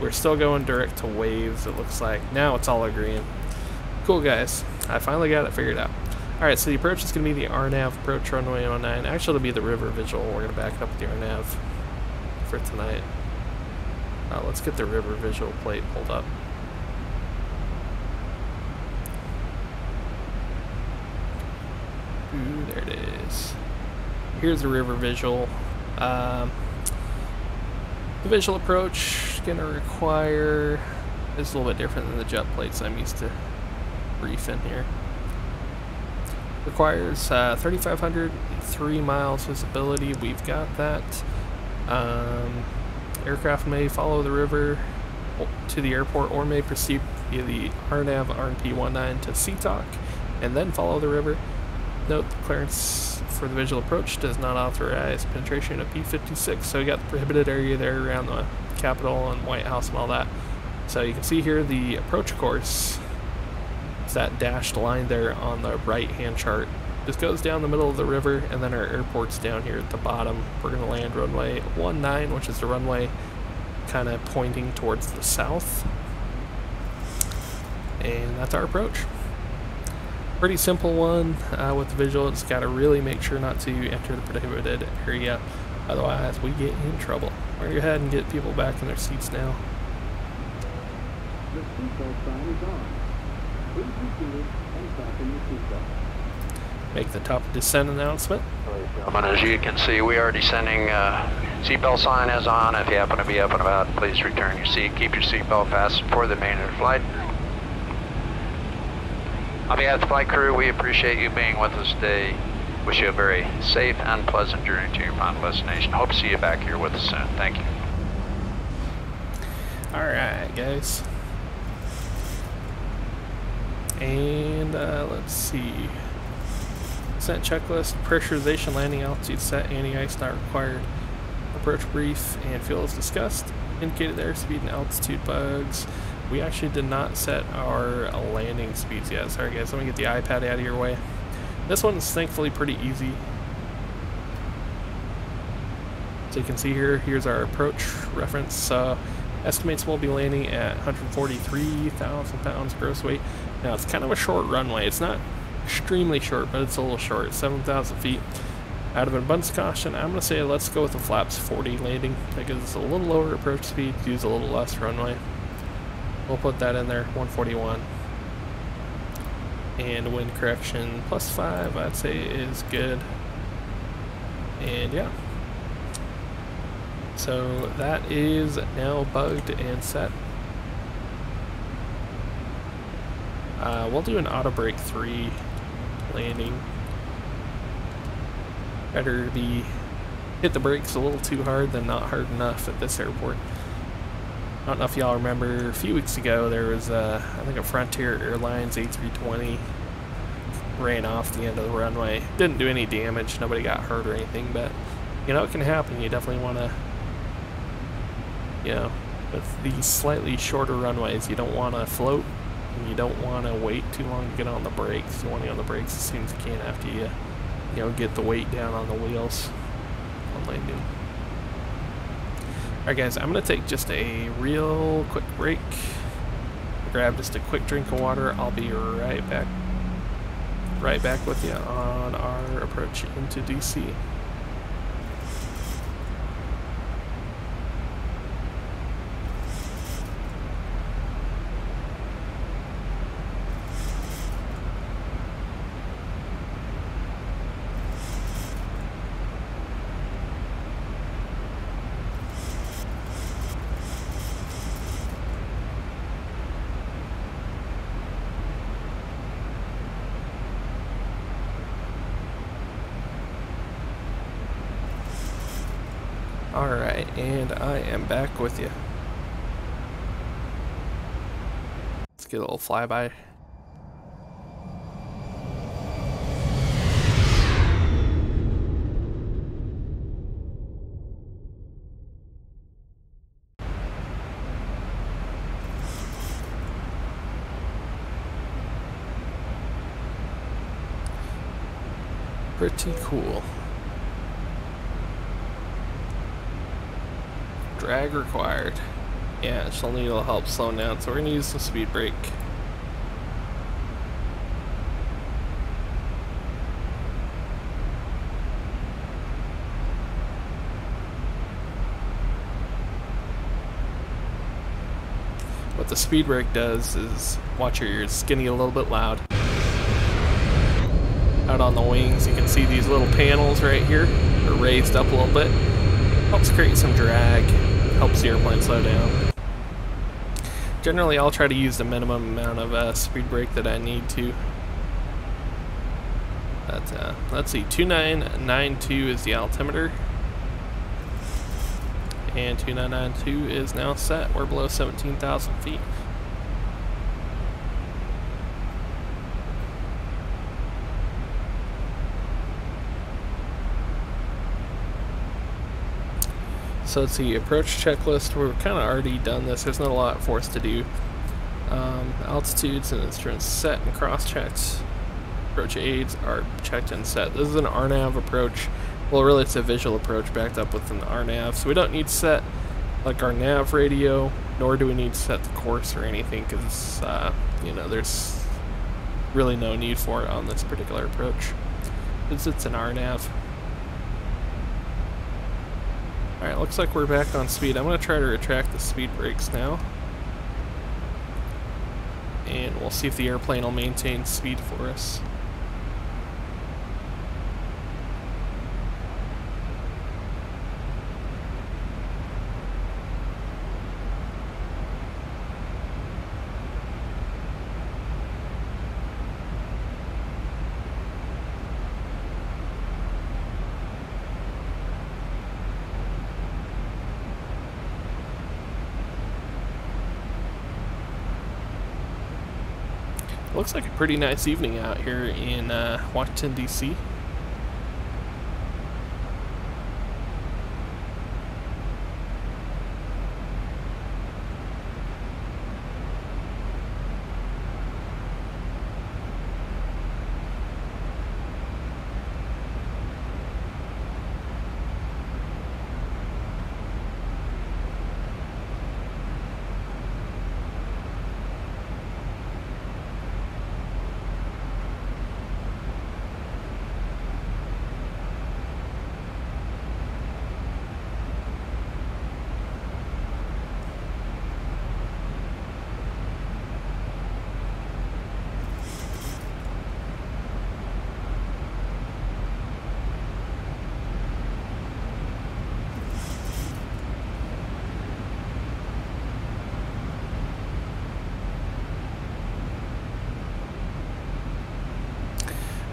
We're still going direct to waves, it looks like. Now it's all agreeing. Cool, guys. I finally got it figured out. Alright, so the approach is going to be the RNAV approach runway 09. Actually, it'll be the river visual. We're going to back it up with the RNAV for tonight. Uh, let's get the river visual plate pulled up. Ooh, there it is. Here's the river visual. Um, the visual approach is going to require... It's a little bit different than the jet plates I'm used to briefing here. Requires uh, 3,500, 3 miles visibility. We've got that. Um, aircraft may follow the river to the airport or may proceed via the RNAV RNP-19 to SeaTalk and then follow the river. Note the clearance for the visual approach does not authorize penetration of P-56, so we got the prohibited area there around the Capitol and White House and all that. So you can see here the approach course. It's that dashed line there on the right-hand chart. Just goes down the middle of the river, and then our airport's down here at the bottom. We're going to land runway 19, which is the runway kind of pointing towards the south. And that's our approach pretty simple one uh, with the visual. It's got to really make sure not to enter the prohibited area. Otherwise, we get in trouble. We're going to go ahead and get people back in their seats now. The seatbelt sign is on. Please be and fasten your seatbelt. Make the top descent announcement. Gentlemen, as you can see, we are descending. Uh, seatbelt sign is on. If you happen to be up and about, please return your seat. Keep your seatbelt fastened for the main of the flight. On behalf of the flight crew, we appreciate you being with us today. Wish you a very safe and pleasant journey to your final destination. Hope to see you back here with us soon. Thank you. Alright, guys. And uh, let's see. Set checklist, pressurization, landing altitude set, anti-ice not required. Approach brief and fuel is discussed. Indicated airspeed and altitude bugs. We actually did not set our landing speeds yet. Sorry guys, let me get the iPad out of your way. This one's thankfully pretty easy. So you can see here, here's our approach reference. Uh, estimates we'll be landing at 143,000 pounds gross weight. Now it's kind of a short runway. It's not extremely short, but it's a little short, 7,000 feet. Out of abundance of caution, I'm going to say let's go with the flaps 40 landing That gives us a little lower approach speed, use a little less runway. We'll put that in there, 141. And wind correction plus 5, I'd say is good. And yeah. So that is now bugged and set. Uh, we'll do an auto brake 3 landing. Better be hit the brakes a little too hard than not hard enough at this airport. I don't know if y'all remember, a few weeks ago there was, a, I think a Frontier Airlines A320 ran off the end of the runway. Didn't do any damage, nobody got hurt or anything, but, you know, it can happen. You definitely want to, you know, with these slightly shorter runways, you don't want to float and you don't want to wait too long to get on the brakes. You want to get on the brakes as soon as you can after you, you know, get the weight down on the wheels on landing. Alright guys, I'm going to take just a real quick break. Grab just a quick drink of water. I'll be right back. Right back with you on our approach into DC. Alright, and I am back with you. Let's get a little flyby. Pretty cool. Required. Yeah, she'll need a little help slowing down, so we're gonna use some speed brake. What the speed brake does is, watch your ears, getting a little bit loud. Out on the wings, you can see these little panels right here. They're raised up a little bit. Helps create some drag helps the airplane slow down. Generally, I'll try to use the minimum amount of uh, speed brake that I need to. But, uh, let's see, 2992 is the altimeter. And 2992 is now set. We're below 17,000 feet. So let's see, approach checklist, we're kind of already done this, there's not a lot for us to do. Um, altitudes and instruments set and cross-checked. Approach aids are checked and set. This is an RNAV approach. Well, really it's a visual approach backed up with an RNAV, so we don't need set like our nav radio, nor do we need to set the course or anything, because, uh, you know, there's really no need for it on this particular approach, since it's an RNAV. Alright, looks like we're back on speed. I'm going to try to retract the speed brakes now. And we'll see if the airplane will maintain speed for us. Looks like a pretty nice evening out here in uh, Washington, D.C.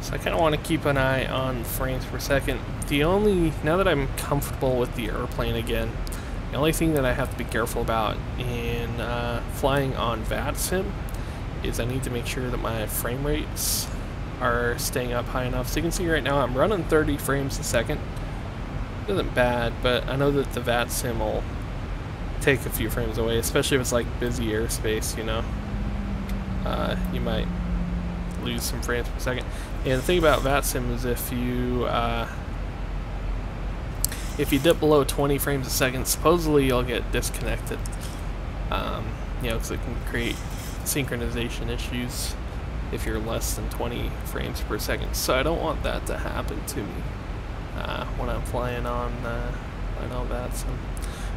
So I kind of want to keep an eye on frames per second. The only, now that I'm comfortable with the airplane again, the only thing that I have to be careful about in uh, flying on VATSIM is I need to make sure that my frame rates are staying up high enough. So you can see right now I'm running 30 frames a second. Isn't bad, but I know that the VATSIM will take a few frames away, especially if it's like busy airspace, you know. Uh, you might lose some frames per second. And the thing about VATSIM is if you uh, if you dip below 20 frames a second, supposedly you'll get disconnected. Um, you know, because it can create synchronization issues if you're less than 20 frames per second. So I don't want that to happen to me uh, when I'm flying on uh, on VATSIM.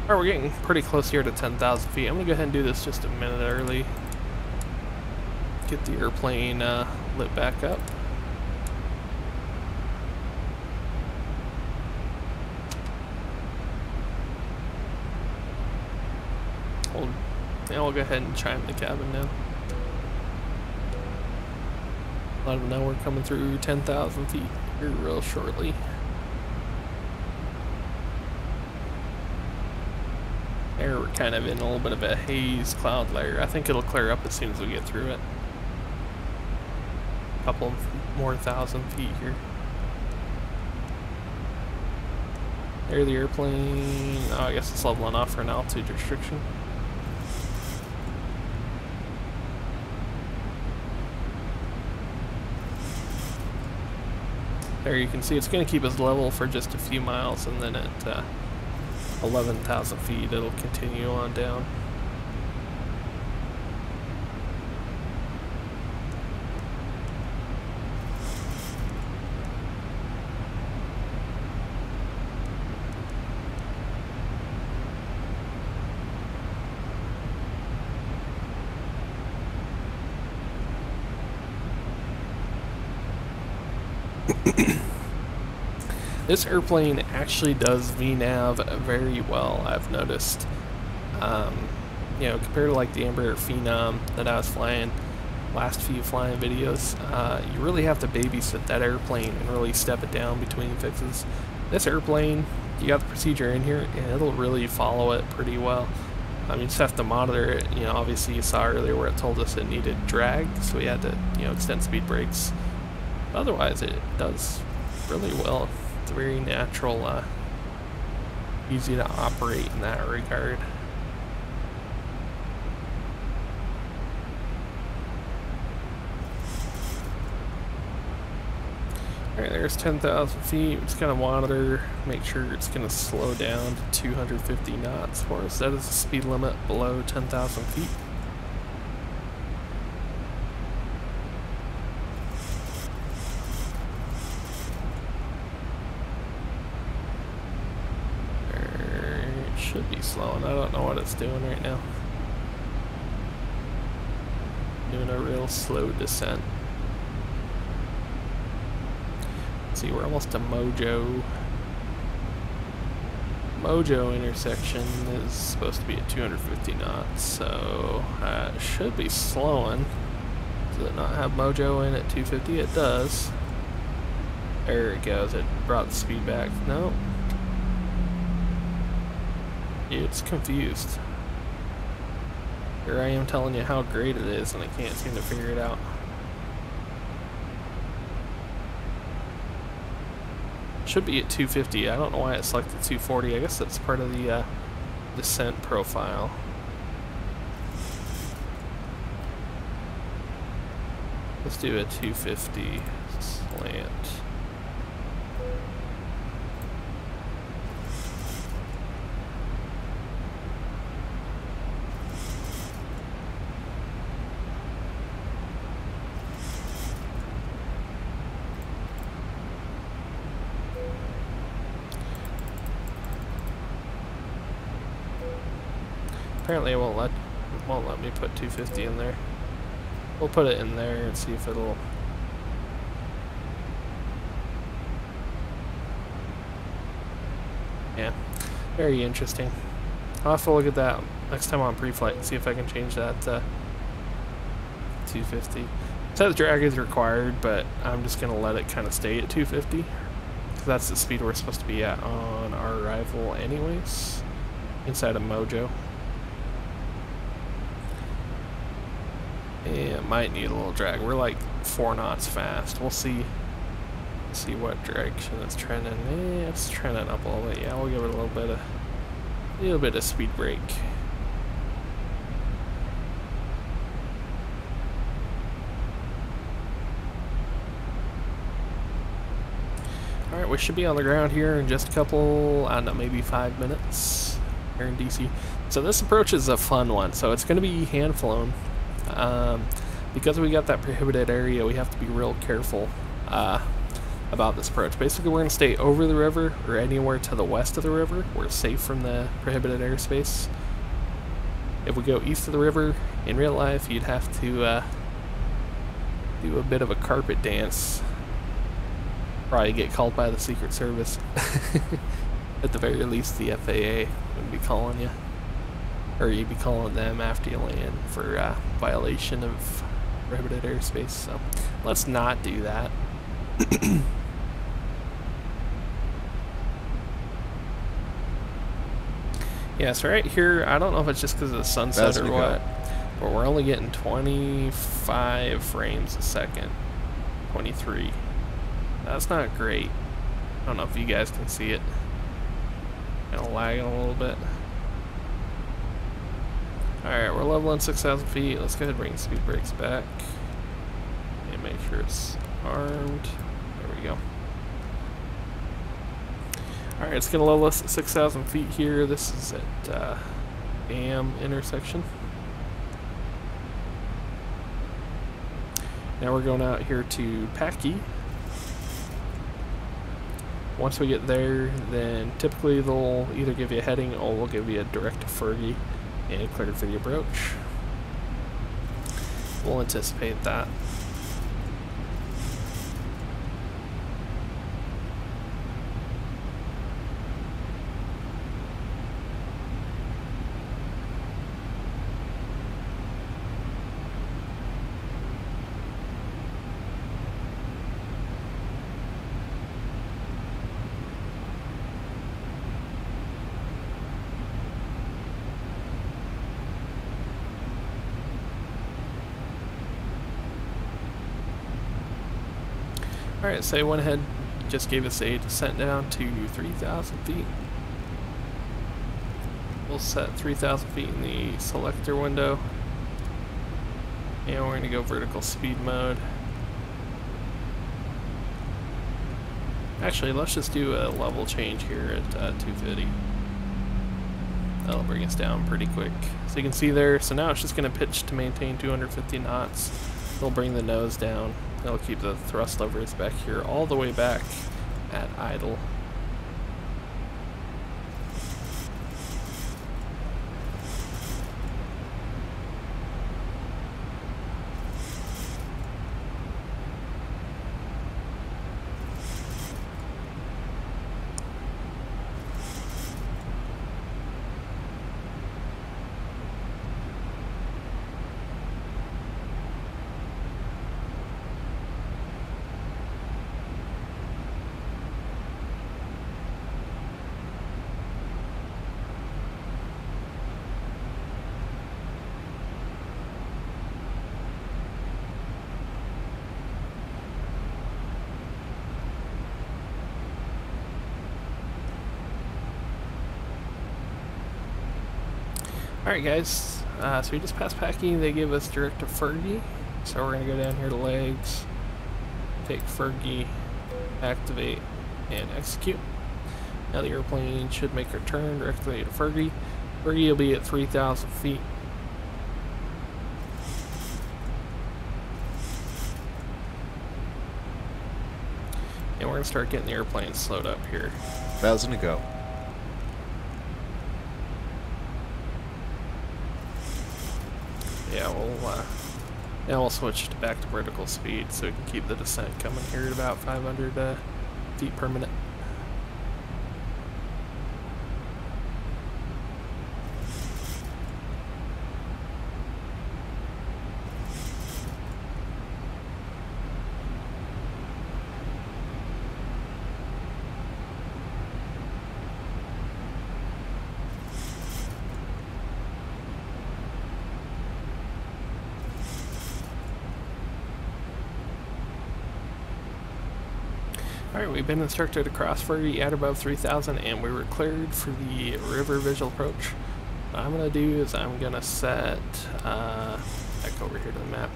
Alright, we're getting pretty close here to 10,000 feet. I'm going to go ahead and do this just a minute early. Get the airplane uh, lit back up. We'll, yeah, we'll go ahead and chime the cabin now. Let them know we're coming through 10,000 feet here real shortly. There we're kind of in a little bit of a haze cloud layer. I think it'll clear up as soon as we get through it. Couple more thousand feet here. There the airplane. Oh, I guess it's leveling off for an altitude restriction. There you can see it's going to keep us level for just a few miles and then at uh, 11,000 feet it'll continue on down. This airplane actually does VNAV very well, I've noticed. Um, you know, compared to like the Embraer Phenom that I was flying last few flying videos, uh, you really have to babysit that airplane and really step it down between fixes. This airplane, you got the procedure in here, and it'll really follow it pretty well. I mean, you just have to monitor it. You know, obviously you saw earlier where it told us it needed drag, so we had to, you know, extend speed brakes. Otherwise, it does really well it's very natural, uh, easy to operate in that regard. Alright, there's 10,000 feet. Just gonna monitor, make sure it's gonna slow down to 250 knots for us. That is the speed limit below 10,000 feet. slowing. I don't know what doing right now. Doing a real slow descent. Let's see, we're almost to Mojo. Mojo intersection is supposed to be at 250 knots, so uh, should be slowing. Does it not have Mojo in at 250? It does. There it goes. It brought the speed back. No, it's confused. Here I am telling you how great it is and I can't seem to figure it out. Should be at 250. I don't know why it selected 240. I guess that's part of the uh, descent profile. Let's do a 250 slant. It won't let won't let me put 250 in there. We'll put it in there and see if it'll Yeah. Very interesting. I'll have to look at that next time on pre-flight and see if I can change that to 250. Set drag is required, but I'm just going to let it kind of stay at 250. Because that's the speed we're supposed to be at on our arrival anyways. Inside of Mojo. Yeah, might need a little drag. We're like four knots fast. We'll see see what direction it's trending. Yeah, it's trending up a little bit. Yeah, we'll give it a little bit of a little bit of speed brake. Alright, we should be on the ground here in just a couple, I don't know, maybe five minutes here in DC. So this approach is a fun one. So it's going to be hand flown. Um, because we got that prohibited area, we have to be real careful uh, about this approach. Basically, we're going to stay over the river or anywhere to the west of the river. We're safe from the prohibited airspace. If we go east of the river, in real life, you'd have to uh, do a bit of a carpet dance. Probably get called by the Secret Service. At the very least, the FAA would be calling you or you'd be calling them after you land for uh, violation of prohibited airspace. So let's not do that. yeah, so right here, I don't know if it's just because of the sunset or what, but we're only getting 25 frames a second. 23. That's not great. I don't know if you guys can see it. Kind of lagging a little bit. Alright, we're leveling 6,000 feet. Let's go ahead and bring speed brakes back. And make sure it's armed. There we go. Alright, it's going to level us at 6,000 feet here. This is at uh, AM intersection. Now we're going out here to Paqui. Once we get there, then typically they'll either give you a heading or we'll give you a direct to Fergie and cleared for the approach. We'll anticipate that. Alright, so I went ahead just gave us a descent down to 3,000 feet. We'll set 3,000 feet in the selector window. And we're going to go vertical speed mode. Actually, let's just do a level change here at uh, 250. That'll bring us down pretty quick. So you can see there, so now it's just going to pitch to maintain 250 knots. It'll bring the nose down. That'll keep the thrust levers back here all the way back at idle. Alright guys, uh, so we just passed packing, they give us direct to Fergie. So we're going to go down here to legs, take Fergie, activate, and execute. Now the airplane should make a turn directly to Fergie. Fergie will be at 3,000 feet. And we're to start getting the airplane slowed up here. Thousand to go. Yeah, we'll, uh, now we'll switch back to vertical speed so we can keep the descent coming here at about 500 uh, feet per minute. Alright, we've been instructed to cross Fergie at above 3000 and we were cleared for the river visual approach. What I'm going to do is I'm going to set, uh, back over here to the map.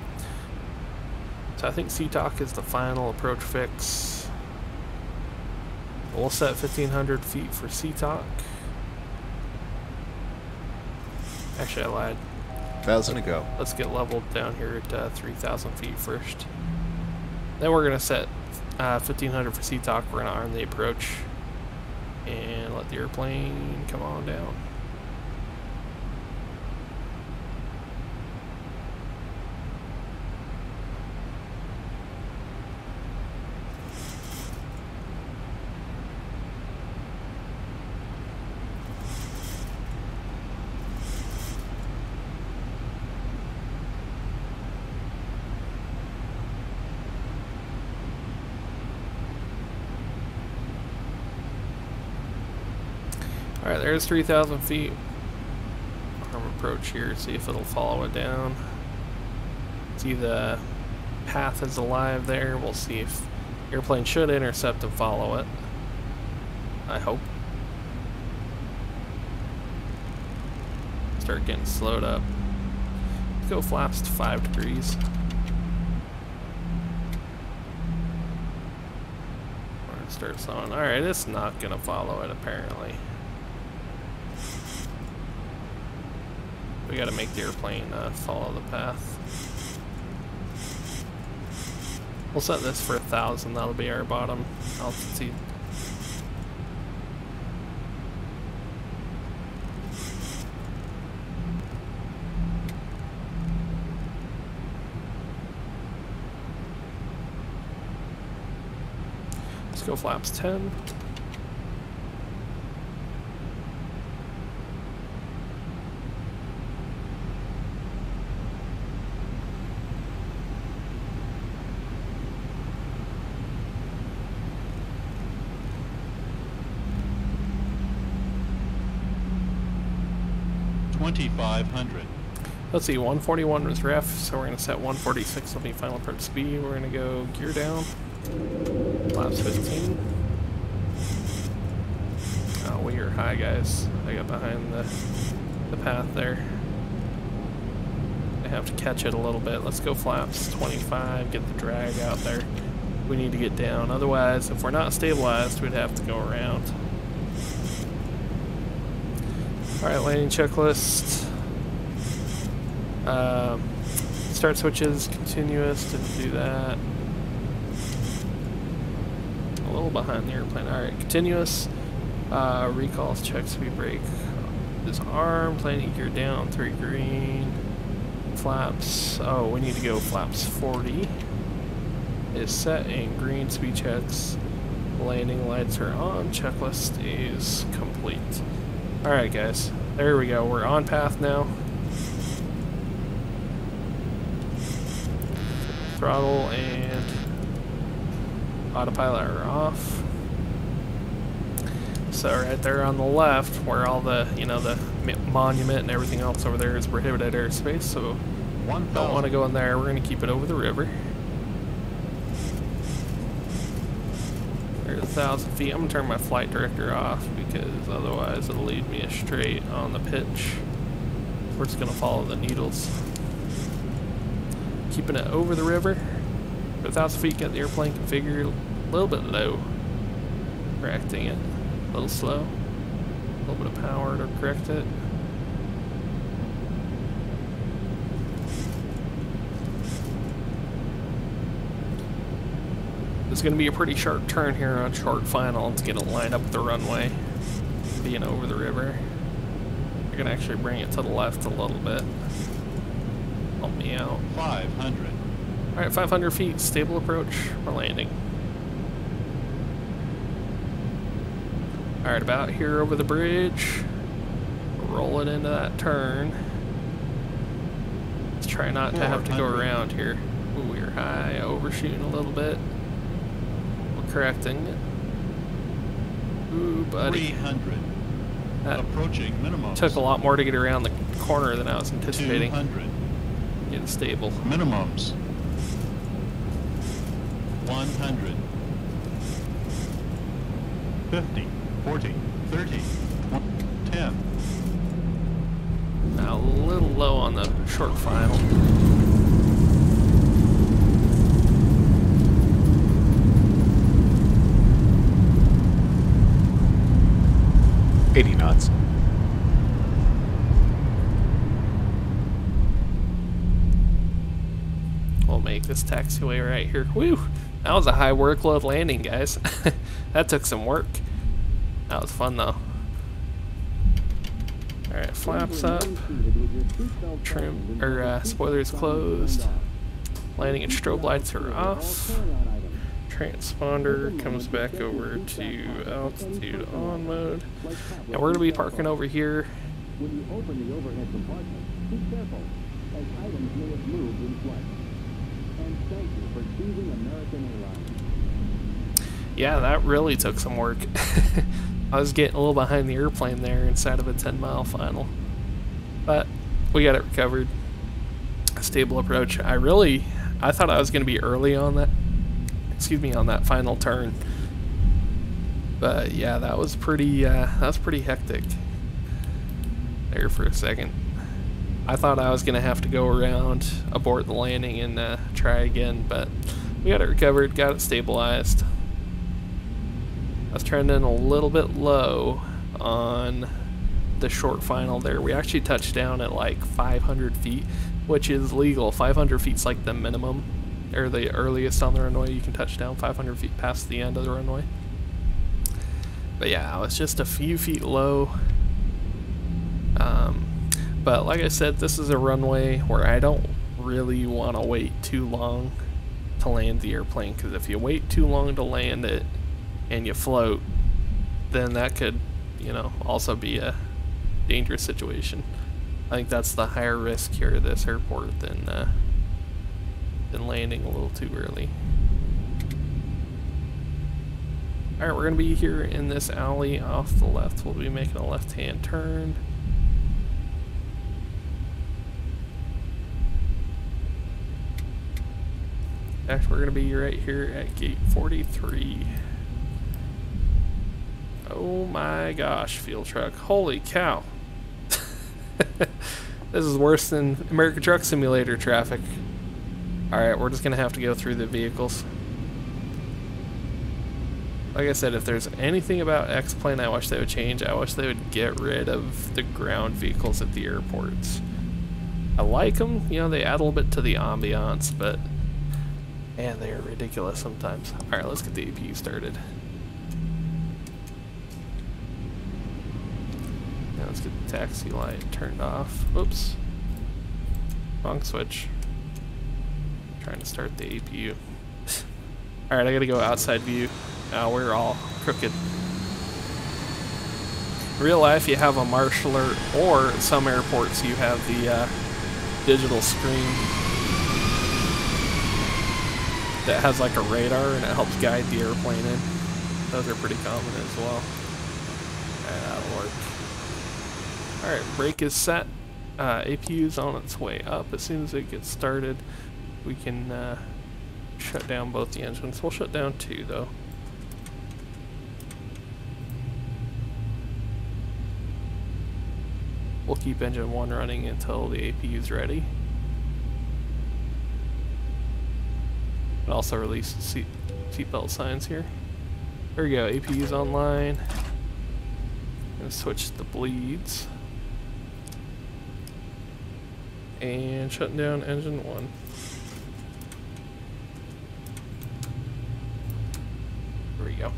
So I think CTOC is the final approach fix. We'll set 1500 feet for CTOC. Actually, I lied. Thousand to go. Let's get leveled down here at uh, 3,000 feet first. Then we're going to set uh, 1500 for CTOC, we're going to arm the approach and let the airplane come on down. Alright, there's 3,000 feet. Arm approach here, see if it'll follow it down. See the path is alive there. We'll see if airplane should intercept and follow it. I hope. Start getting slowed up. Let's go flaps to 5 degrees. Start slowing. Alright, it's not going to follow it apparently. We gotta make the airplane uh, follow the path. We'll set this for a thousand, that'll be our bottom altitude. Let's go flaps 10. 2500. Let's see, 141 was ref, so we're going to set 146 will be final approach speed. We're going to go gear down. Flaps 15. Oh, we are high, guys. I got behind the, the path there. I have to catch it a little bit. Let's go flaps 25, get the drag out there. We need to get down. Otherwise, if we're not stabilized, we'd have to go around. Alright, landing checklist. Um, start switches, continuous, didn't do that. A little behind the airplane. Alright, continuous. Uh, recalls, check speed brake. Is arm, landing gear down, 3 green. Flaps, oh, we need to go flaps 40. Is set in green speed checks. Landing lights are on, checklist is complete. Alright guys, there we go, we're on path now. Throttle and autopilot are off. So right there on the left, where all the, you know, the monument and everything else over there is prohibited airspace, so don't want to go in there, we're going to keep it over the river. There's a thousand feet. I'm gonna turn my flight director off because otherwise it'll lead me straight on the pitch. we're just gonna follow the needles. Keeping it over the river. 1,000 feet, got the airplane configured a little bit low. Correcting it. A little slow. A little bit of power to correct it. It's going to be a pretty sharp turn here on short final to get it lined up with the runway, being over the river. Going to actually bring it to the left a little bit. Help me out. 500. Alright, 500 feet, stable approach, we're landing. Alright, about here over the bridge. Rolling into that turn. Let's try not to have to go around here. Ooh, we're high, overshooting a little bit We're correcting it. Ooh, buddy. 300. That Approaching minimum. Took a lot more to get around the corner than I was anticipating. 200. Get stable. Minimums. 100. 50, 40, 30, 10. Now a little low on the short final. 80 knots. Make this taxiway right here. Whew! That was a high workload landing, guys. that took some work. That was fun, though. Alright, flaps up. Trim, or uh, spoilers closed. Landing and strobe lights are off transponder comes back over to altitude on mode. And we're going to be parking over here. When you open the overhead compartment, be careful, as items may have moved in flight. Yeah, that really took some work. I was getting a little behind the airplane there inside of a 10 mile final. But we got it recovered. A Stable approach. I really, I thought I was going to be early on that excuse me, on that final turn. But yeah, that was pretty, uh, that was pretty hectic there for a second. I thought I was going to have to go around, abort the landing, and uh, try again, but we got it recovered, got it stabilized. I was trending a little bit low on the short final there. We actually touched down at like 500 feet, which is legal. 500 feet's like the minimum or the earliest on the runway you can touch down 500 feet past the end of the runway. But yeah, I was just a few feet low. Um, but like I said, this is a runway where I don't really want to wait too long to land the airplane because if you wait too long to land it and you float, then that could, you know, also be a dangerous situation. I think that's the higher risk here at this airport than uh, than landing a little too early. Alright, we're going to be here in this alley off the left. We'll be making a left-hand turn. We're going to be right here at gate 43. Oh my gosh, fuel truck. Holy cow. this is worse than American Truck Simulator traffic. Alright, we're just going to have to go through the vehicles. Like I said, if there's anything about X-Plane I wish they would change, I wish they would get rid of the ground vehicles at the airports. I like them, you know, they add a little bit to the ambiance, but man, they are ridiculous sometimes. Alright, let's get the APU started. Now let's get the taxi light turned off. Oops. Wrong switch. Trying to start the APU. Alright, I gotta go outside view. Now we're all crooked. In real life, you have a marshal alert, or some airports you have the uh, digital screen that has like a radar and it helps guide the airplane in. Those are pretty common as well. that'll work. Alright, brake is set. Uh, APU is on its way up as soon as it gets started we can uh, shut down both the engines. We'll shut down two though. we'll keep engine 1 running until the APU is ready. And also release seat seatbelt signs here. There we go, APU's online. Gonna switch the bleeds. And shutting down engine 1. There we go.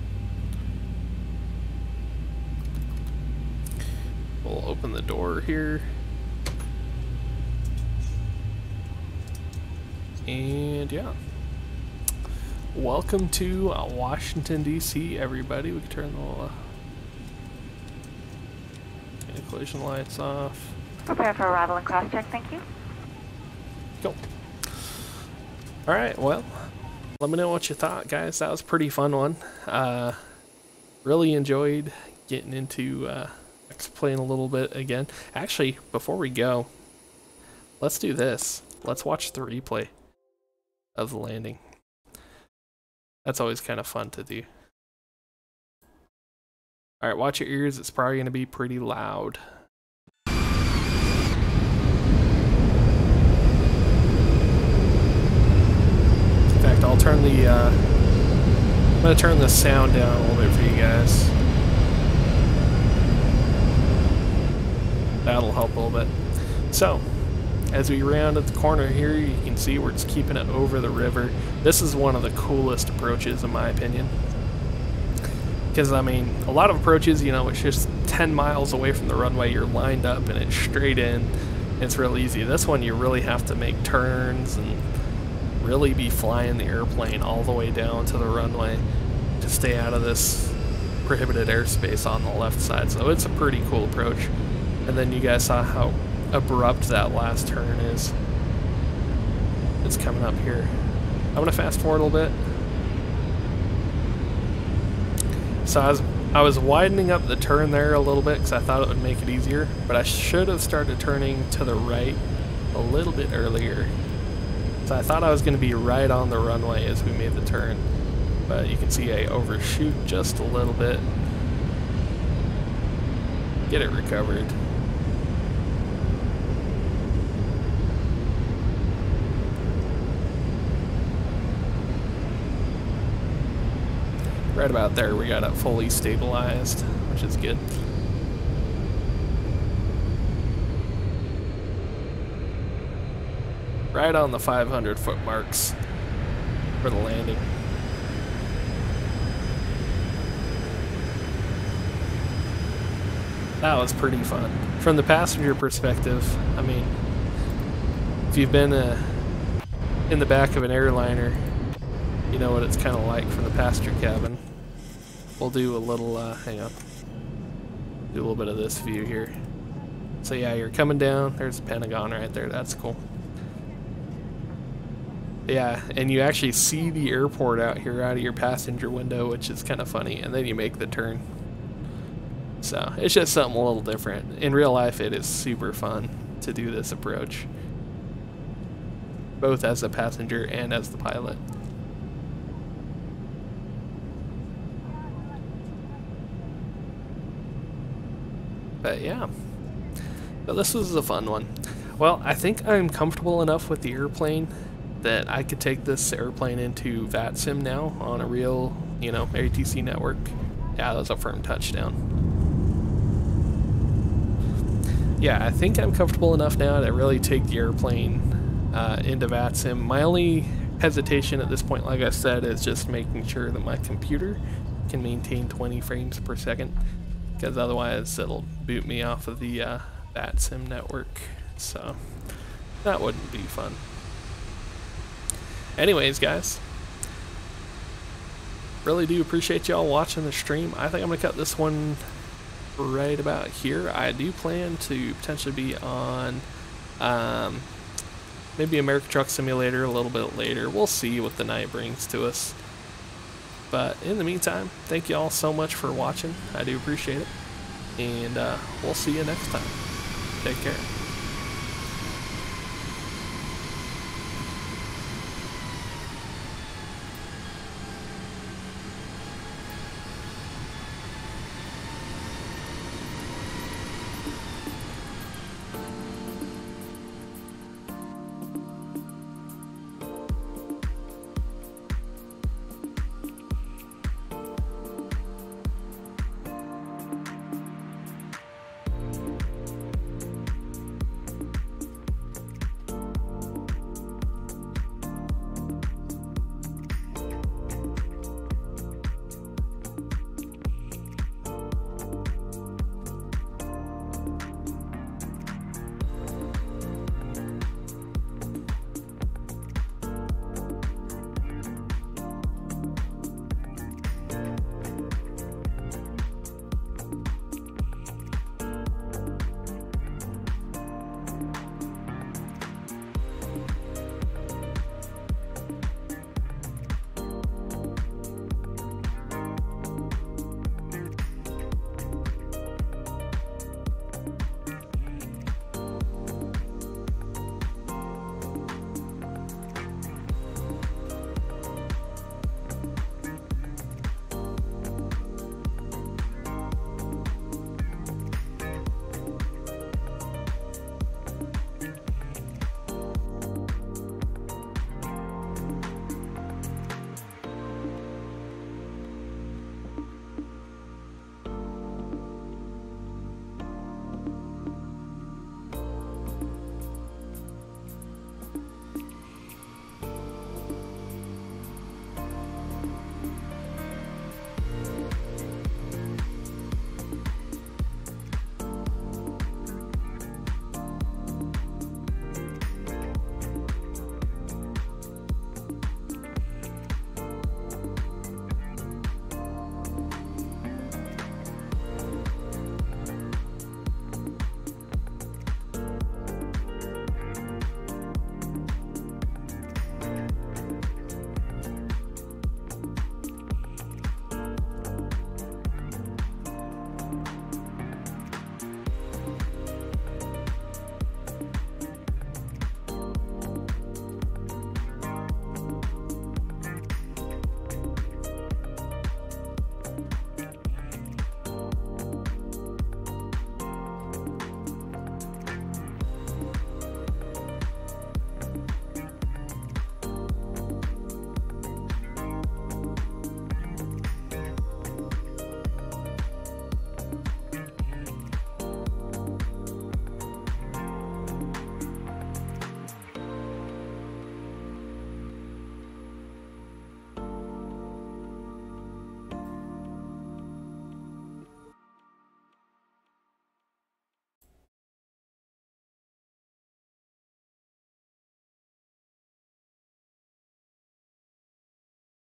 We'll open the door here. And yeah. Welcome to uh, Washington, D.C., everybody. We can turn the uh, collision lights off. Prepare for arrival and cross-check, thank you. Cool. Alright, well, let me know what you thought, guys. That was a pretty fun one. Uh, really enjoyed getting into uh, X-Plane a little bit again. Actually, before we go, let's do this. Let's watch the replay of the landing. That's always kind of fun to do. Alright, watch your ears. It's probably going to be pretty loud. In fact, I'll turn the, uh, I'm going to turn the sound down a little bit for you guys. That'll help a little bit. So, as we round at the corner here, you can see where it's keeping it over the river. This is one of the coolest approaches in my opinion. Because, I mean, a lot of approaches, you know, it's just 10 miles away from the runway, you're lined up and it's straight in. It's real easy. This one, you really have to make turns and really be flying the airplane all the way down to the runway to stay out of this prohibited airspace on the left side. So it's a pretty cool approach. And then you guys saw how abrupt that last turn is. It's coming up here. I'm going to fast forward a little bit. So I was, I was widening up the turn there a little bit because I thought it would make it easier, but I should have started turning to the right a little bit earlier. So I thought I was going to be right on the runway as we made the turn, but you can see I overshoot just a little bit. Get it recovered. Right about there we got it fully stabilized, which is good. Right on the 500 foot marks for the landing. That was pretty fun. From the passenger perspective, I mean, if you've been uh, in the back of an airliner, you know what it's kind of like from the passenger cabin. We'll do a little, uh, hang on. Do a little bit of this view here. So yeah, you're coming down. There's the Pentagon right there. That's cool. Yeah, and you actually see the airport out here out of your passenger window, which is kind of funny. And then you make the turn. So it's just something a little different. In real life, it is super fun to do this approach. Both as a passenger and as the pilot. But yeah. But this was a fun one. Well, I think I'm comfortable enough with the airplane that I could take this airplane into VATSIM now on a real, you know, ATC network. Yeah, that was a firm touchdown. Yeah, I think I'm comfortable enough now to really take the airplane uh, into VATSIM. My only hesitation at this point, like I said, is just making sure that my computer can maintain 20 frames per second because otherwise it'll boot me off of the uh, VATSIM network. So that wouldn't be fun. Anyways, guys, really do appreciate y'all watching the stream. I think I'm to cut this one right about here. I do plan to potentially be on um, maybe American Truck Simulator a little bit later. We'll see what the night brings to us. But in the meantime, thank you all so much for watching. I do appreciate it. And uh, we'll see you next time. Take care.